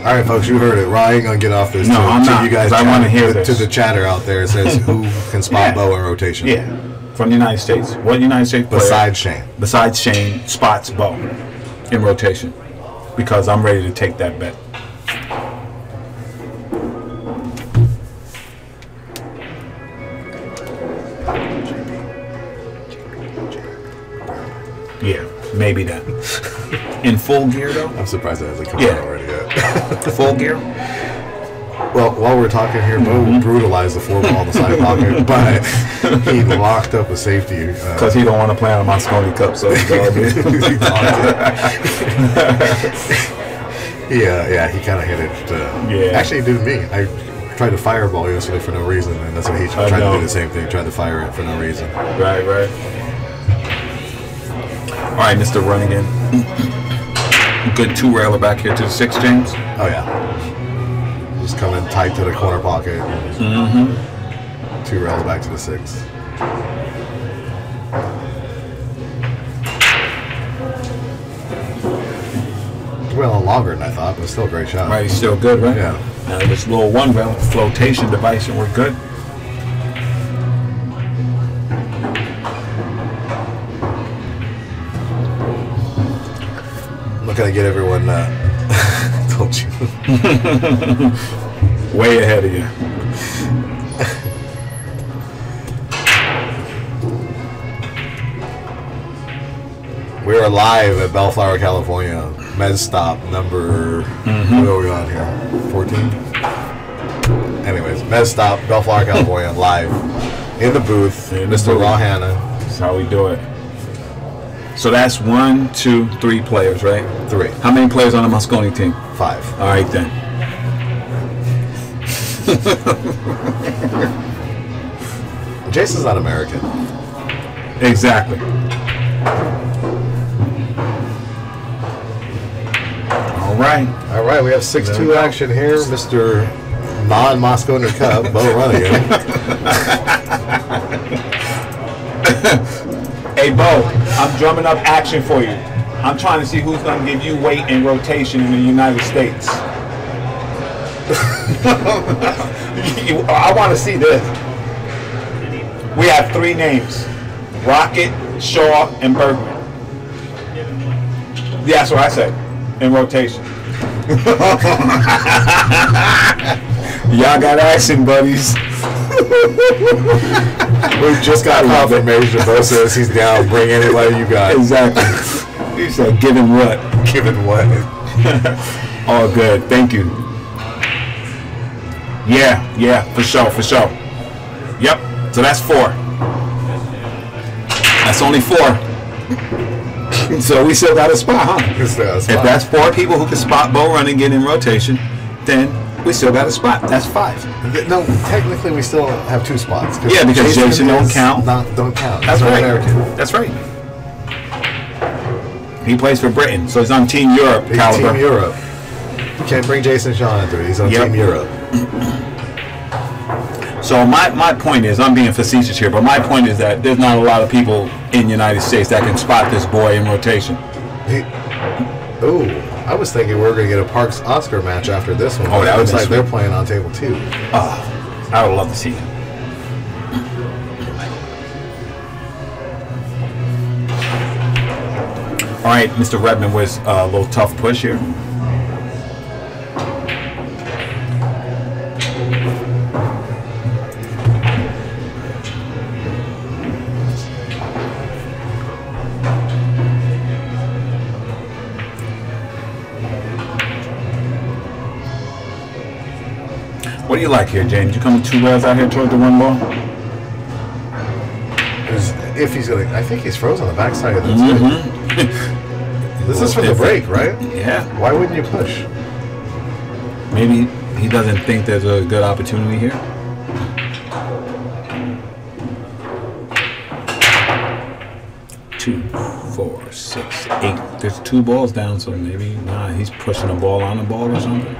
All right, folks, you heard it. Ryan gonna get off this. No, to, I'm to not, You guys, I wanna chat- hear to, this. the chatter out there. It says who can spot Yeah. Beau in rotation. Yeah, from the United States. What United States player Besides Shane. besides Shane spots Beau in rotation? Because I'm ready to take that bet. Yeah, maybe that. In full gear though? I'm surprised that hasn't come Yeah. out already. Full gear? Well, while we're talking here, Beau brutalized the four ball in the side pocket, but he locked up a safety. Uh, Because he don't want to play on a Mosconi Cup, so he's all he locked it. yeah, yeah, he kind of hit it. Uh, Yeah. Actually, he did me. I tried to fireball yesterday for no reason, and that's what he tried to do the same thing. Tried to fire it for no reason. right, right. All right, Mr. Runningen. Good two railer back here to the six, James. Oh yeah, just coming tight to the corner pocket. Mm-hmm. Two rail back to the six. Well, longer than I thought, but still a great shot. Right, he's still good, right? Yeah. Now this little one rail flotation device, and we're good. Gonna get everyone. Uh, told you. Way ahead of you. We are live at Bellflower, California. Med stop number. What are we on here? 14? Anyways, Med stop, Bellflower, California, live in the booth. In Mr. Rawhanna, That's how we do it. So that's one, two, three players, right? three, How many players on the Mosconi team? five. All right then. Jayson's not American. Exactly. All right. All right, we have 6 there 2 action here. Mr. Non Mosconi Cup, Beau Runningen. Hey Beau, I'm drumming up action for you. I'm trying to see who's going to give you weight and rotation in the United States. You- I want to see this. We have three names: Rocket, Shaw, and Bergman. Yeah, that's what I said. In rotation. Y'all got action, buddies. We just got confirmation. Beau says he's down. Bring anybody you got. Exactly. He said, give him what? Given what? All good. Thank you. Yeah, yeah, for sure, for sure. Yep. So that's four. That's only four. so we still got a spot, huh? The If that's four people who can spot Beau Runningen in rotation, then we still got a spot. That's five. No, technically we still have two spots. Yeah, because Jayson don't count. Not don't count. That's right. American. That's right. He plays for Britain, so he's on Team Europe He's caliber. Team Europe. You can't bring Jayson into it. He's on Yep. Team Europe. So my, my point is, I'm being facetious here, but my point is that there's not a lot of people in the United States that can spot this boy in rotation. He, ooh, I was thinking we were going to get a Parks Oscar match after this one. Oh, that it looks like they're playing on table two. I would love to see him. All right, Mr. Rebman was uh, a little tough push here. Like here, James? You coming two rails out here toward the one ball? If he's going to, I think he's frozen on the backside of the stick. Mm-hmm. This is for the break, right? Yeah. Why wouldn't you push? Maybe he doesn't think there's a good opportunity here. Two, four, six, eight. There's two balls down, so maybe nah. He's pushing a ball on the ball or something.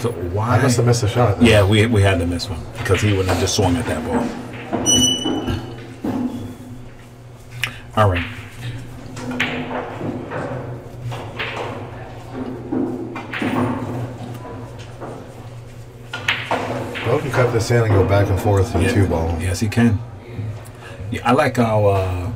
So why? I must have missed a shot. then. Yeah, we we had to miss one because he wouldn't have just swung at that ball. All right. Beau can cut this in and go back and forth in Yeah. two ball. Yes, he can. Yeah, I like how uh,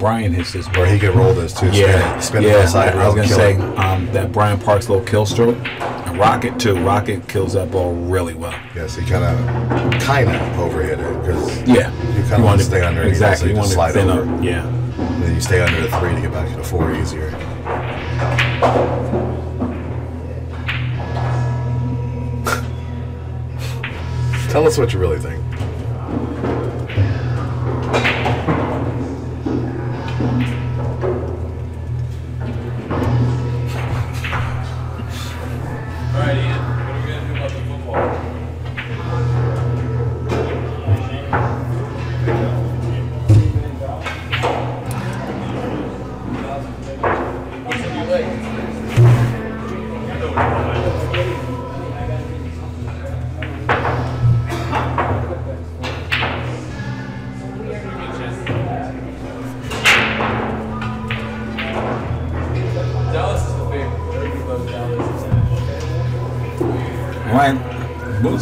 Brian hits this ball. Or he could roll this too. Yeah, spin, spin yeah. I, I was gonna say um, that Brian Park's little kill stroke, and Rocket too. Rocket kills that ball really well. Yes, he kind of, kind of overhit it because Yeah, you kind of want to stay under exactly. So you You want to slide over. up. Yeah. And then you stay under the three to get back to the four easier. Tell us what you really think.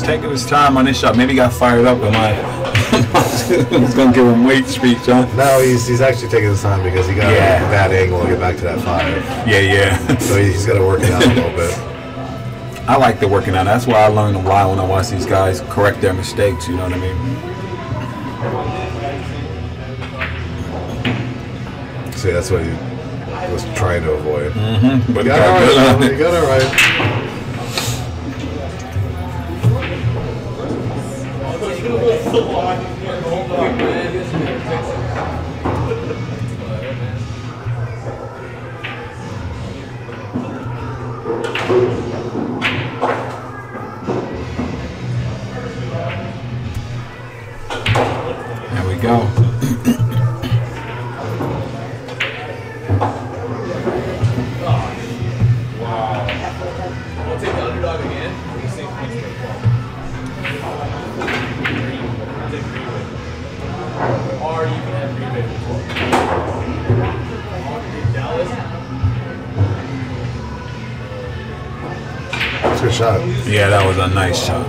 Taking his time on this shot. Maybe he got fired up Am. I he's gonna give him weight speech, huh? No, he's, he's actually taking his time because he got Yeah. a bad angle to get back to that five. Yeah, yeah. So he's got to work it out a little bit. I like the working out. That's why I learn a lot when I watch these guys correct their mistakes. You know what I mean? See, that's what he was trying to avoid. Mm-hmm. But he got got right. You got it right. Yeah, that was a nice shot.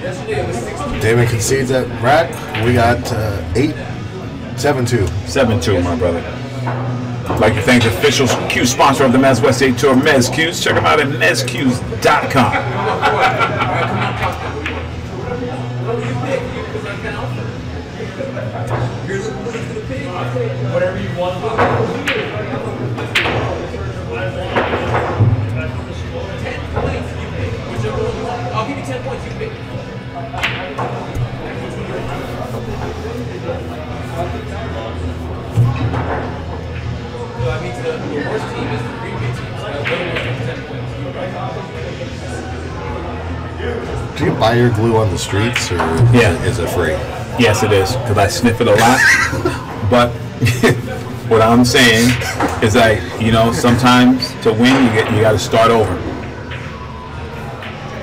Yesterday it was 16. Damon concedes at rack. We got uh, eight, seven two. 7 2, my brother. I'd like to thank the official Q sponsor of the Mezz West State Tour, Mezz Cues. Check them out at mezqs.com. Do you buy your glue on the streets or Yeah. is it free? Yes, it is, because I sniff it a lot. but what I'm saying is that, you know, sometimes to win, you, get, you got to start over.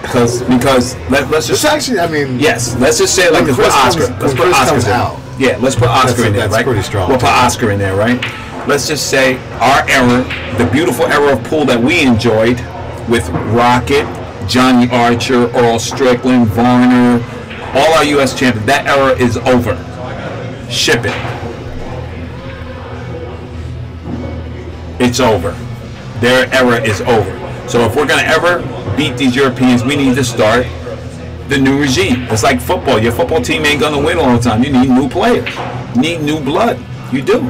Because, because let, let's This just actually, I mean, Yes, let's just say like put Chris comes- Oscar. let's put Chris Oscar in. out. Yeah, let's put Oscar That's- in there, that's right? pretty strong, We'll put. Oscar in there, right? Let's just say our era, the beautiful era of pool that we enjoyed with Rocket, Johnny Archer, Earl Strickland, Varner, all our U.S. champions. That era is over. Ship it. It's over. Their era is over. So if we're gonna ever beat these Europeans, we need to start the new regime. It's like football. Your football team ain't gonna win all the time. You need new players. You need new blood. You do.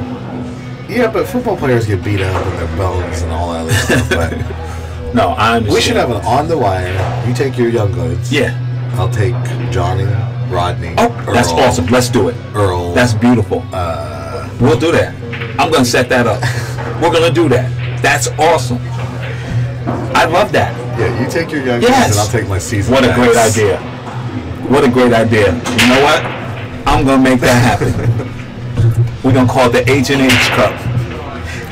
yeah, but football players get beat up and their bones and all that other stuff. No, I understand. we should have an on the wire. You take your young goods. Yeah. I'll take Johnny, Rodney. Oh, that's awesome. Let's do it. Earl. That's beautiful. Uh, we'll do that. I'm gonna set that up. We're gonna do that. That's awesome. I love that. yeah. You take your young Yes. goods and I'll take my season. What a great idea. What a great idea. You know what? I'm gonna make that happen. We're gonna call it the H and H Cup.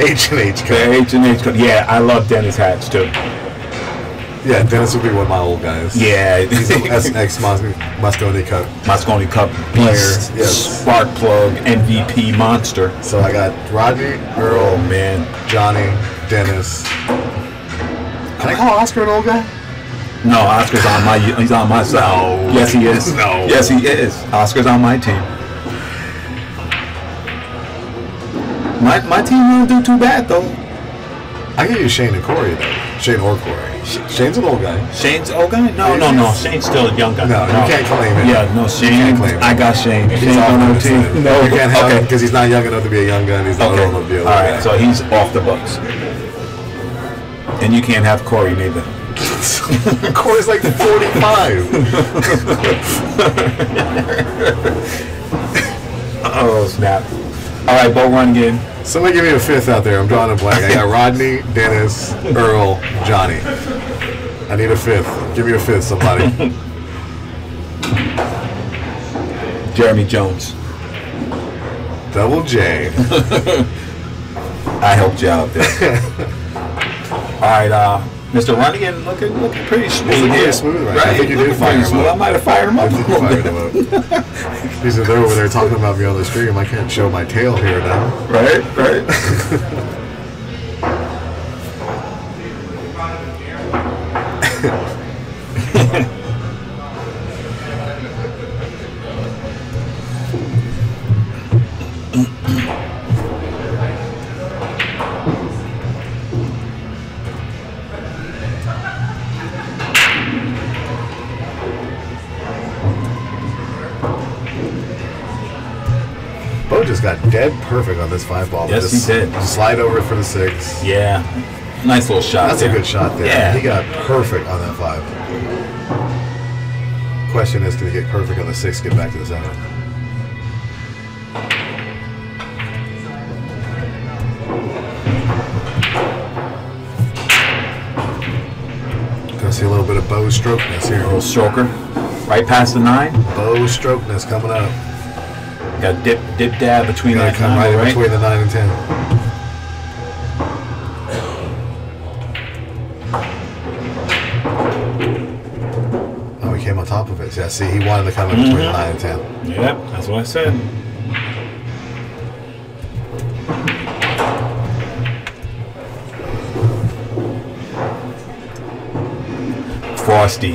H and H The cup. H and H Cup. Yeah, I love Dennis Hatch too. Yeah, Dennis would be one of my old guys. Yeah, He's an ex Mosconi Cup. Mosconi Cup Player, yes. spark plug, MVP monster. So I got Rodney, Oh man, Johnny, Dennis. Can I call Oscar an old guy? no, Oscar's on my he's on my side. No. Yes, he is. No. Yes, he is. Oscar's on my team. My my team won't do too bad though. I give you Shane and Corey though. Shane or Corey. Shane's an old guy. Shane's old guy? No, no, no. Shane's still a young guy. No, you can't claim it. Yeah, no, You Shane. can't claim it. I got Shane. Shane's off on the our list. team. No, you can't have him okay. because he's not young enough to be a young gun. He's not Okay. old enough to be a All old right, guy. so he's off the books. And you can't have Corey neither. Corey's like 45. Oh snap! All right, Beau Runningen. Somebody give me a fifth out there. I'm drawing a blank. I got Rodney, Dennis, Earl, Johnny. I need a fifth. Give me a fifth, somebody. Jeremy Jones. Double J. I helped you out there. All right, uh, Mr. Runningen looking looking pretty smooth looking here. smooth right now. I think you did fire him up. I might have fired him up. a think little bit. him up. He over there talking about me on the stream. I can't show my tail here now. Right, right. on this five ball. Yes, Just he did. Slide over for the six. Yeah, nice little shot. That's there. a good shot there. Yeah, He got perfect on that five. Question is, can he get perfect on the six, get back to the seven? Gonna see a little bit of Beau strokeness a little stroker, right past the nine. Beau strokeness coming up. Got dip dip dab between that come right right? between the nine and ten. Oh, he came on top of it. Yeah, see, he wanted to come in between Mm-hmm. the nine and ten. Yep, that's what I said. Frosty,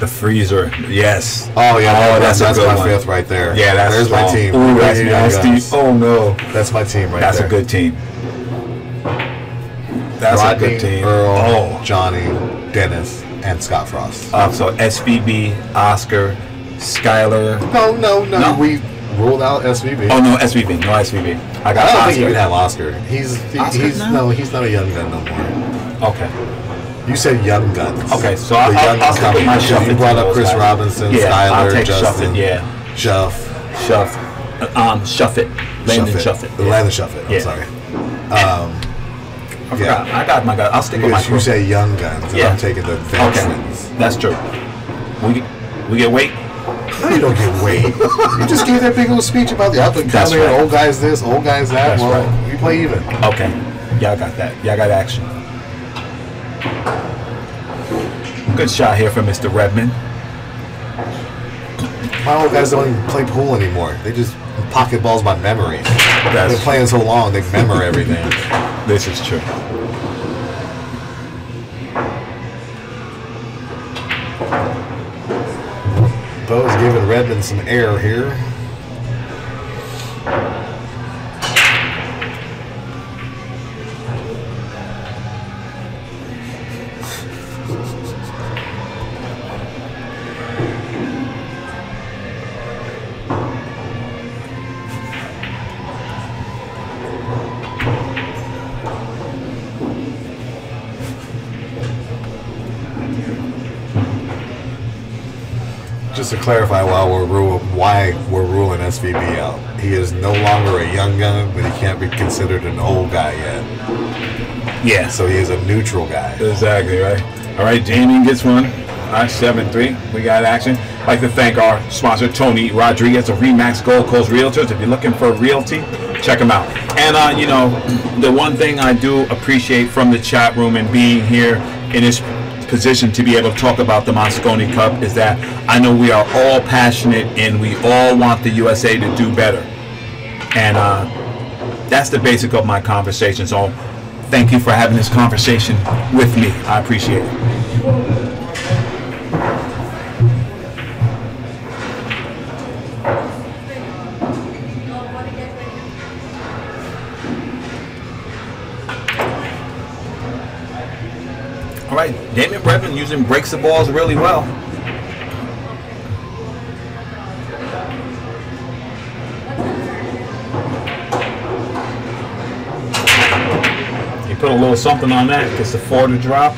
the freezer. Yes. Oh yeah, that- that's, that's, my one. fifth right there. Yeah, that's there's my team. Ooh, that's nasty. guns. Oh no, That's my team right that's there. That's a good team. That's Rodney, a good team. Earl, Oh, Johnny, Dennis, and Scott Frost. uh, so SVB, Oscar, Skyler. no, no, no, No? We ruled out SVB. Oh no, SVB, no SVB. I I got don't Oscar. think you can have Oscar. He's he, Oscar he's now? no, he's not a young gun no more. Okay. You said young guns. Okay, so The I'll, I'll, stick with my. Shuffett. You brought up Chris guys. Robinson, yeah, Skyler, I'll take Justin, yeah. Shuff, Shuff. Uh, Um, Shuffett. Landon Shuffett. Shuffett. The Landon Shuffett. I'm Yeah. sorry. I forgot. I got my guy. I'll stick with my Because you say young guns, and Yeah. I'm taking the veterans. Okay, that's true. We get, we get weight. No, you don't get weight. you just gave that big old speech about the and That's right. old guys this, old guys that. That's well, right. you play even. Okay, y'all got that. Y'all got action. Good shot here from Mr. Rebman. My old guys don't even play pool anymore. They just pocket balls by memory. They're That's playing so long, they remember everything. this is true. Beau's giving Rebman some air here. Just to clarify, while we're rule, why we're ruling SVB out, he is no longer a young gun, but he can't be considered an old guy yet. Yeah. So he is a neutral guy. Exactly right. All right, Damian gets one. All right, seven three. We got action. I'd like to thank our sponsor Tony Rodriguez of Remax Gold Coast Realtors. If you're looking for realty, check them out. And uh, you know, the one thing I do appreciate from the chat room and being here in this position to be able to talk about the Mosconi Cup is that I know we are all passionate and we all want the USA to do better. And uh, that's the basic of my conversation. So thank you for having this conversation with me. I appreciate it. Brevin using breaks the balls really well. He put a little something on that, gets the four to drop.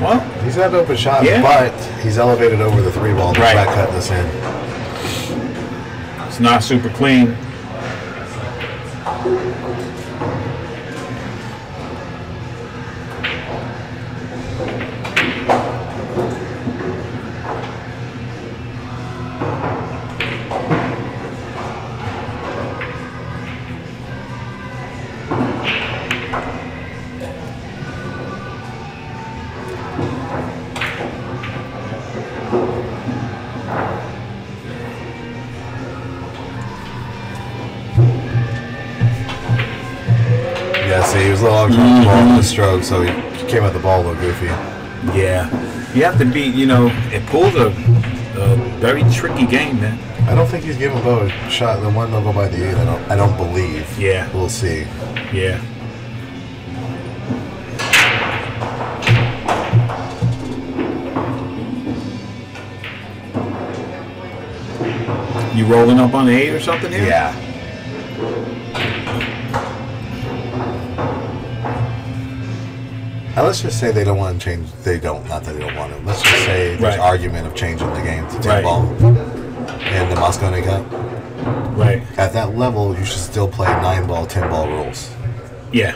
Well, He's got an open shot, Yeah. but he's elevated over the three ball Right. try cut this in. it's not super clean. See, he was a little uncomfortable mm-hmm. on the stroke, so he came at the ball a little goofy. Yeah, you have to be. You know, it pulls a, a very tricky game, man. I don't think he's giving Beau a shot. The one go by the eight. I don't. I don't believe. Yeah. we'll see. Yeah. You rolling up on eight or something here? Yeah. Now let's just say they don't want to change. They don't. Not that they don't want to. Let's just say there's Right. argument of changing the game to ten Right. ball and the Mosconi Cup. Right. At that level, you should still play nine ball, ten ball rules. Yeah.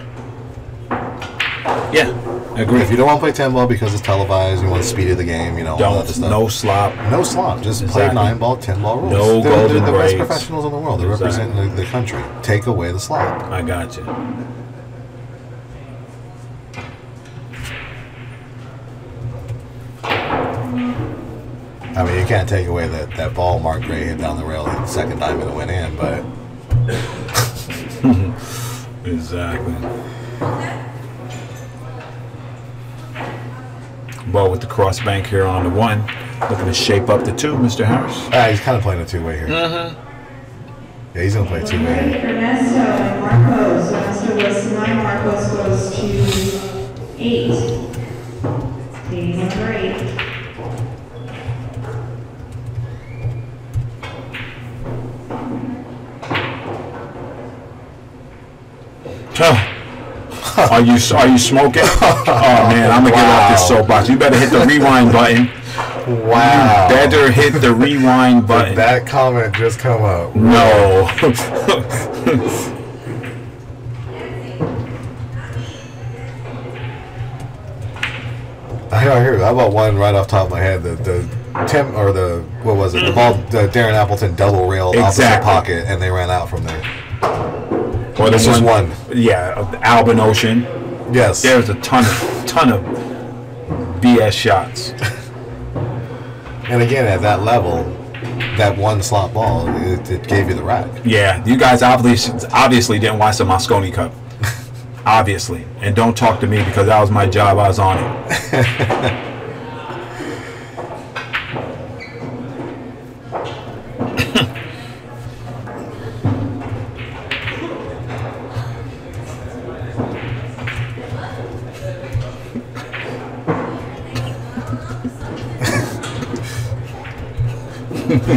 Yeah. Agree. If you don't want to play ten ball because it's televised, you want the speed of the game, you know, all that don't stuff. no slop. No slop. Just play nine ball, ten ball rules. No they're, golden they're the best professionals in the world. They represent Exactly. the, the country. Take away the slop. I got you. I mean, you can't take away that, that ball Mark Gray hit down the rail the second time and it went in, but Exactly. Ball with the cross bank here on the one. Looking to shape up the two, Mr. Harris. ah, he's kind of playing a two way here. Mm-hmm. Yeah, he's gonna play two Ready way. for Ernesto and Marcos. Ernesto was nine, Marcos goes to eight. Are you are you smoking? Oh man, I'm gonna get off this soapbox. You better hit the rewind button. Wow. Better hit the rewind button. That comment just come up. no. I hear. How about one right off the top of my head? The the Tim or the what was it? The mm. ball, the Darren Appleton double rail opposite pocket, and they ran out from there. Or the This is one. Yeah, Albin Ouschan. Yes. There's a ton of ton of BS shots. And again, at that level, that one slot ball, it, it gave you the rack. Yeah, you guys obviously obviously didn't watch the Mosconi Cup. obviously, and don't talk to me because that was my job. I was on it. I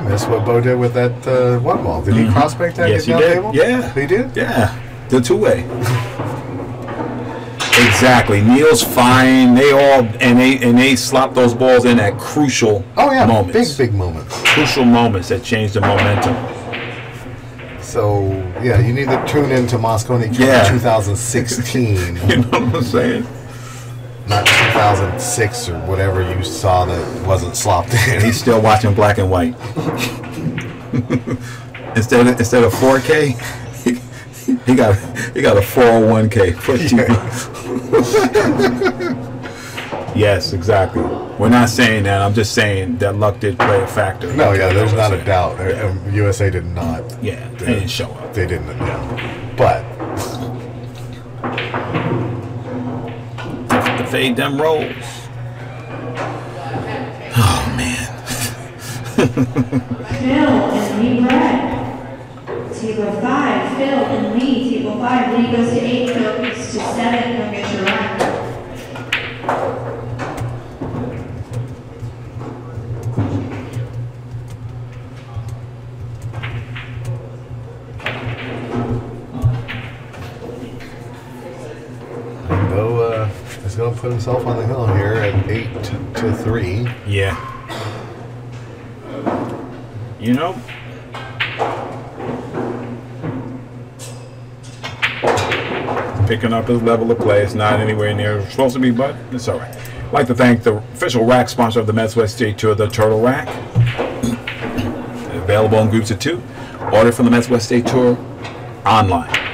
miss what Beau did with that uh, one ball. Did he cross break that? Mm-hmm. Yes, he did. Table? Yeah. he did. Yeah, the two way. Exactly. Neil's fine. They all and they and they slop those balls in at crucial Oh yeah, moments. big big moments. Crucial moments that change the momentum. So yeah, you need to tune into Mosconi Yeah. 2016, You know what I'm saying? not 2006 or whatever you saw that wasn't slopped in. He's still watching black and white. instead of instead of 4K, he, he got he got a 401k for TV. yes, exactly. We're not saying that. I'm just saying that luck did play a factor. No, yeah, there's not a doubt. Um, USA did not. Yeah, they didn't show up. They didn't. Yeah. But the fade them rolls. Oh man. Phil and Lee red. Table five, Phil and Lee. Table five, Lee goes to eight, Phil goes to seven. Come get your put himself on the hill here at eight to three. Yeah. You know, picking up his level of play. It's not anywhere near where it's supposed to be, but it's all right. I'd like to thank the official rack sponsor of the Mezz West State Tour, the Turtle Rack. Available in groups of two. Order from the Mezz West State Tour online.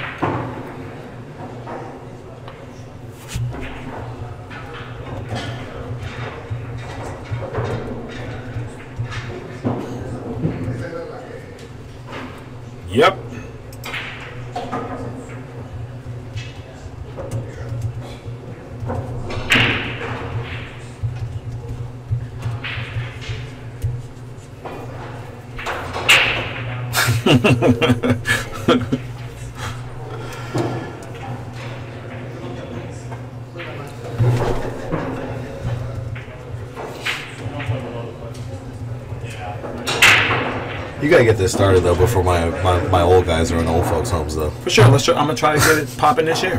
You got to get this started though before my, my, my old guys are in old folks' homes though. For sure. Let's. Try, I'm gonna try to get it popping this year.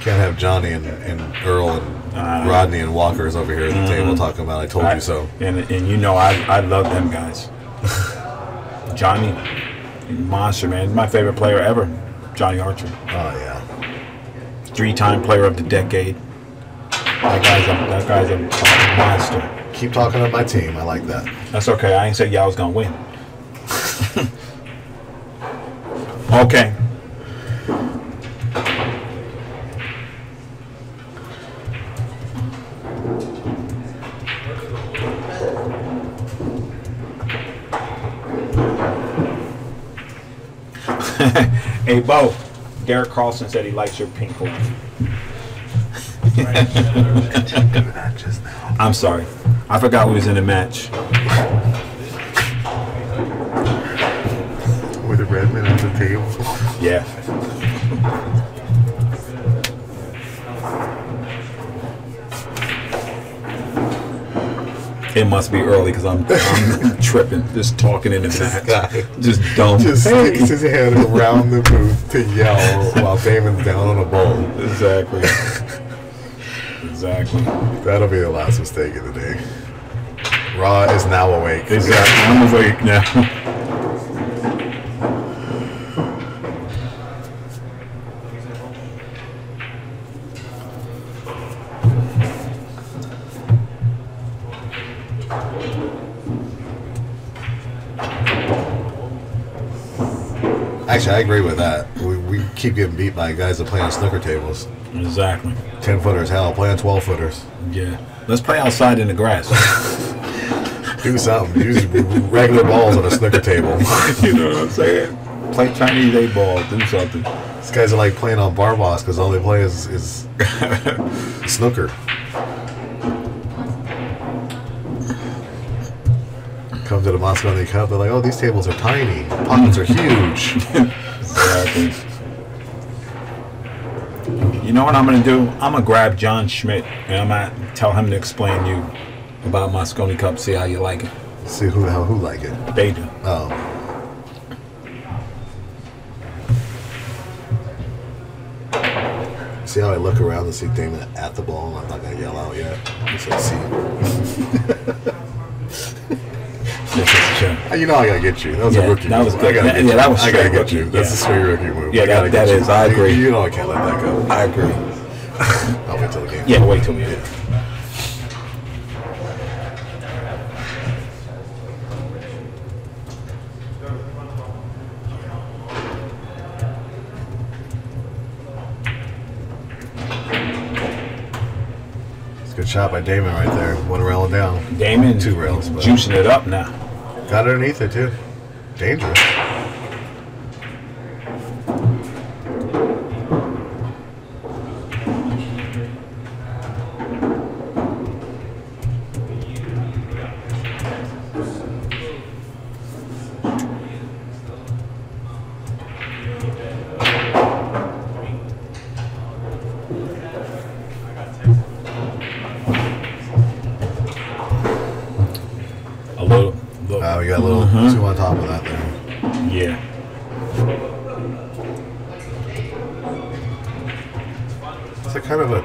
Can't have Johnny and, and Earl and Rodney and Walkers over here at the table mm-hmm. talking about I told you so. And and you know I I love them guys. Johnny, monster man, my favorite player ever, Johnny Archer, Oh yeah. three-time player of the decade. That guy's a that guy's a monster. Keep talking about my team. I like that. That's okay. I ain't said y'all was gonna win. okay. Hey, Beau. Derek Carlson said he likes your pink one. I'm sorry. I forgot we was in the match. With the Rebman at the table. Yeah. It must be early because I'm, I'm tripping, just talking in the back, guy. just dumb. Just Hey. sticks his head around the booth to yell while Damian's down on a bowl. Exactly. exactly. That'll be the last mistake of the day. Raw is now awake. Exactly. I'm awake now. Actually, I agree with that. We, we keep getting beat by guys that play on snooker tables. exactly. 10 footers, hell, play on 12 footers. Yeah. Let's play outside in the grass. Do something. Use regular balls on a snooker table. you know what I'm saying? Play Chinese eight ball. Do something. These guys are like playing on bar because all they play is, is snooker. Come to the Mosconi Cup, they're like, oh, these tables are tiny. Pockets are huge. Exactly. You know what I'm gonna do? I'm gonna grab John Schmidt and I'm gonna tell him to explain you about Mosconi Cup. See how you like it. See who how who like it. They do. Oh. See how I look around to see Damian at the ball? I'm not gonna yell out yet. Just like, see. Is true. Uh, You know I gotta get you. That was Yeah, a rookie that move. was I gotta That- get yeah, you. that was I gotta straight get you. That's Yeah. a straight rookie move. Yeah, I gotta that- get you. is. I agree. You know I can't let that go. I agree. I'll wait till the game. Yeah, wait till. It's a good shot by Damian right there. One rail down. Damian Two rails, but- juicing it up now. Got underneath it too. Dangerous.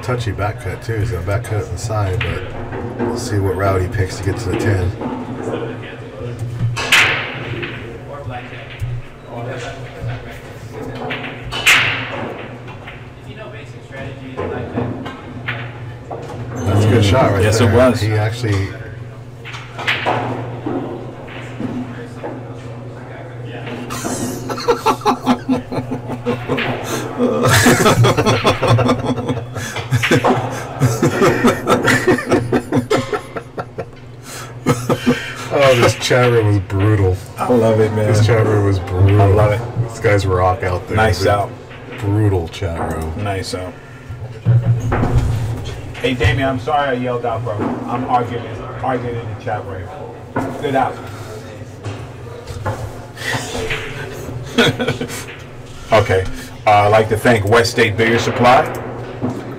Touchy back cut too. He's got a back cut on the side, but we'll see what route he picks to get to the ten. That's a good shot right Yes, it was. He actually Oh, this chat room was brutal. I love it, man. This chat room was brutal. I love it. This guy's rock out there. Nice out. Brutal chat room. Nice out. Hey, Damian, I'm sorry I yelled out, bro. I'm arguing, arguing in the chat room. Good out. okay. Uh, I'd like to thank West State Beer Supply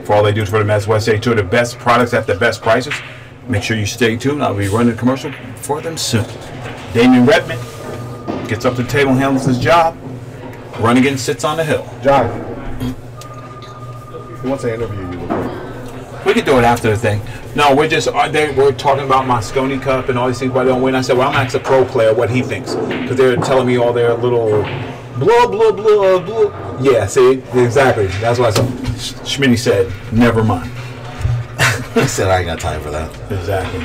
for all they do for the Mezz. West State, two of the best products at the best prices. Make sure you stay tuned. I'll be running a commercial for them soon. Damian Rebman gets up to the table and handles his job. Runningen sits on the hill. John, he wants to interview you. We could do it after the thing. No, we're just uh, they, we're talking about Mosconi Cup and all these things, I don't win. I said, well, I'm gonna ask a pro player what he thinks because they're telling me all their little blah blah blah blah. Yeah, see, exactly. That's why. Schmitty said, never mind. He said, I ain't got time for that. Exactly.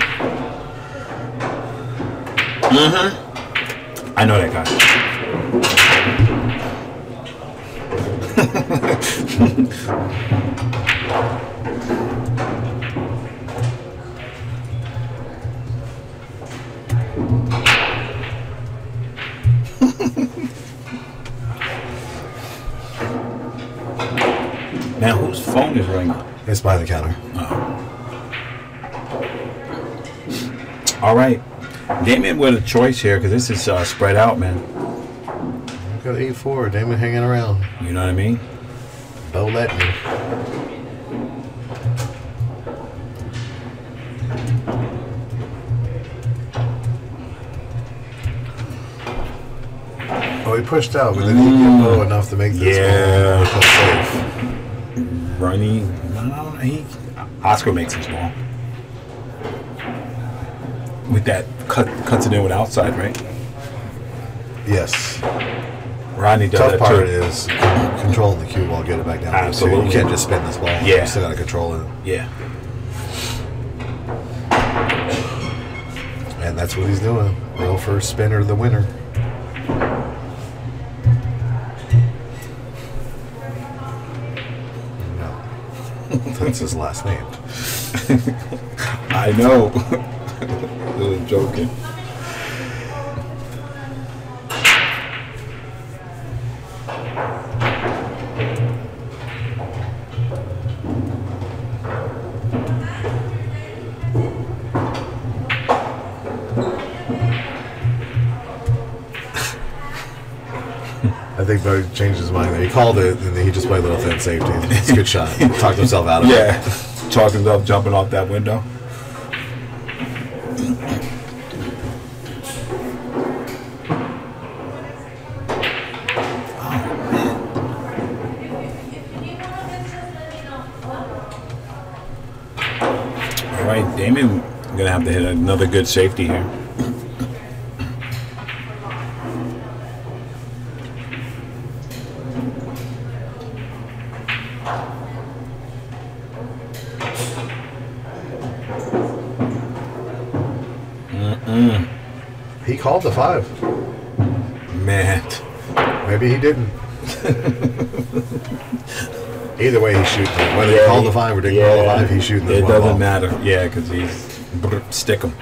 Mm-hmm. I know that guy. Now, whose phone is ringing? It's by the counter. All right. Damian with a choice here because this is uh, spread out, man. We've got 8 4. Damian hanging around. You know what I mean? Beau let me. Oh, he pushed out, but then he get low enough to make this Yeah. ball safe. Runny. No, he. Oscar makes his ball. With that cut, cuts it in with outside, right? Yes. Rodney does Tough that part too. is controlling the cue ball, get it back down. Absolutely. You can't just spin this ball. Yeah. You still got to control it. Yeah. And that's what he's doing. Real first spinner, the winner. No. That's his last name. I know. Was joking. I think Beau changed his mind. He called it, and he just played a little thin safety. It's a good shot. Talked himself out of it. Yeah. Talking up, jumping off that window. All right, Damian gonna have to hit another good safety here. He called the five. Man, Maybe he didn't. Either way, he's shooting. Whether he called the five or didn't call the five, he's shooting this It doesn't ball. matter. Yeah, because he's stick him.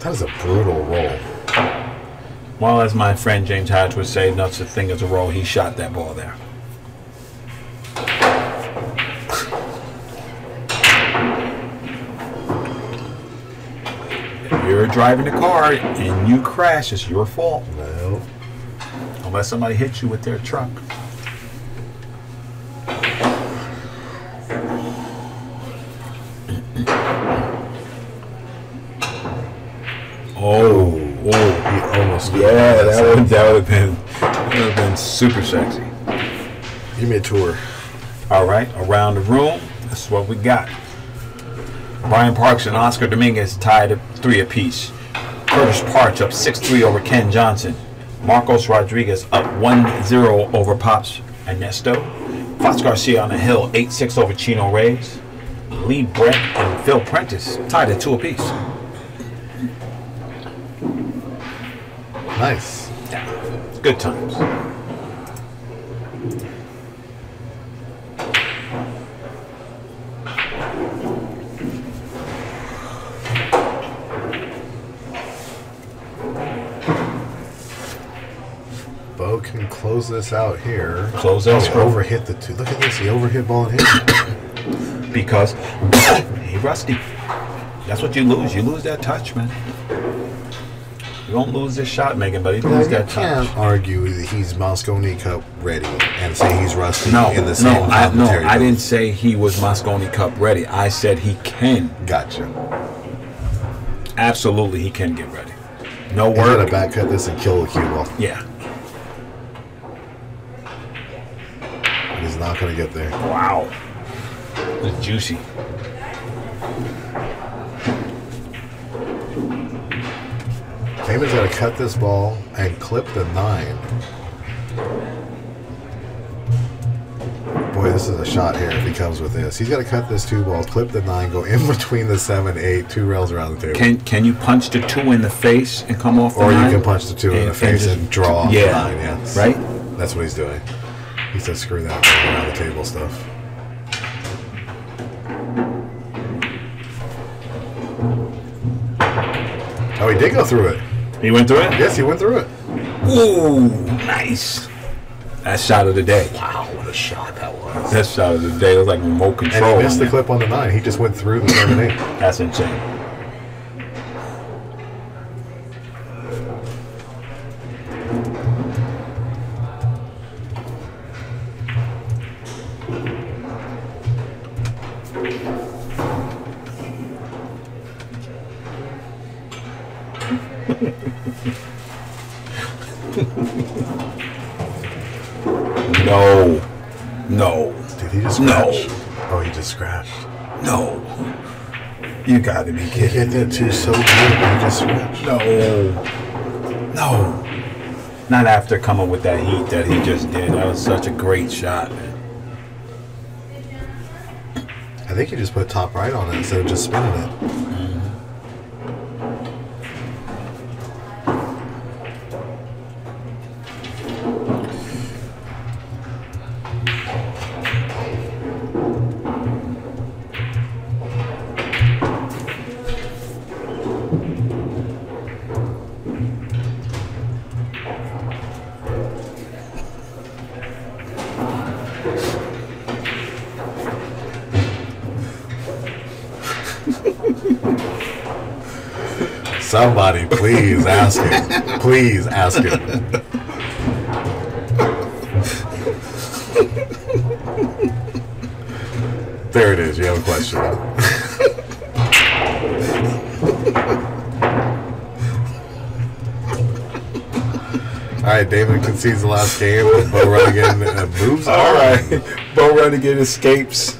That is a brutal roll. Well, as my friend James Hatch would say, not such a thing as a roll. He shot that ball there. If you're driving the car and you crash, it's your fault. No. Unless somebody hits you with their truck. That would have been that would have been super sexy. Give me a tour. All right, around the room, this is what we got. Brian Parks and Oscar Dominguez tied at three apiece. Curtis Parch up 6-3 over Ken Johnson. Marcos Rodriguez up 1-0 over Pops Ernesto. Fox Garcia on the hill 8-6 over Chino Reyes. Lee Brett and Phil Prentice tied at two apiece. Nice. Good times. Beau can close this out here. Close Oh, escrow. overhit the two. Look at this. He overhit ball and hit. because he rusty. That's what you lose. You lose that touch, man. You won't lose this shot, Megan, but you Now, lose you that can't argue that he's Mosconi Cup ready and say he's rusty No, in the same no, I, no, commentary I didn't say he was Mosconi Cup ready. I said he can. Gotcha. Absolutely, he can get ready. No He's gonna back cut this and kill the cue ball. Yeah. He's not gonna get there. Wow. It's juicy. Damian's got to cut this ball and clip the nine. Boy, this is a shot here if he comes with this. He's got to cut this two ball, clip the nine, go in between the seven, eight, two rails around the table. Can can you punch the two in the face and come off the or you can punch the two in the face just- and draw yeah, the nine. Yes. Right? That's what he's doing. He said, screw that around the table stuff. Oh, he did go through it. He went through it? Yes, he went through it. Ooh, nice. That shot of the day. Wow, what a shot that was. That shot of the day was like remote And control. he missed the clip on the nine. He just went through the seven eight. That's insane. Not after coming with that heat that he just did. That was such a great shot, man. I think he just put top right on it instead of just spinning it. Mm-hmm. Somebody, please ask him. Please ask him. There it is. You have a question. All right, David concedes the last game. Beau Runningen moves. All right. Bo Renegade escapes.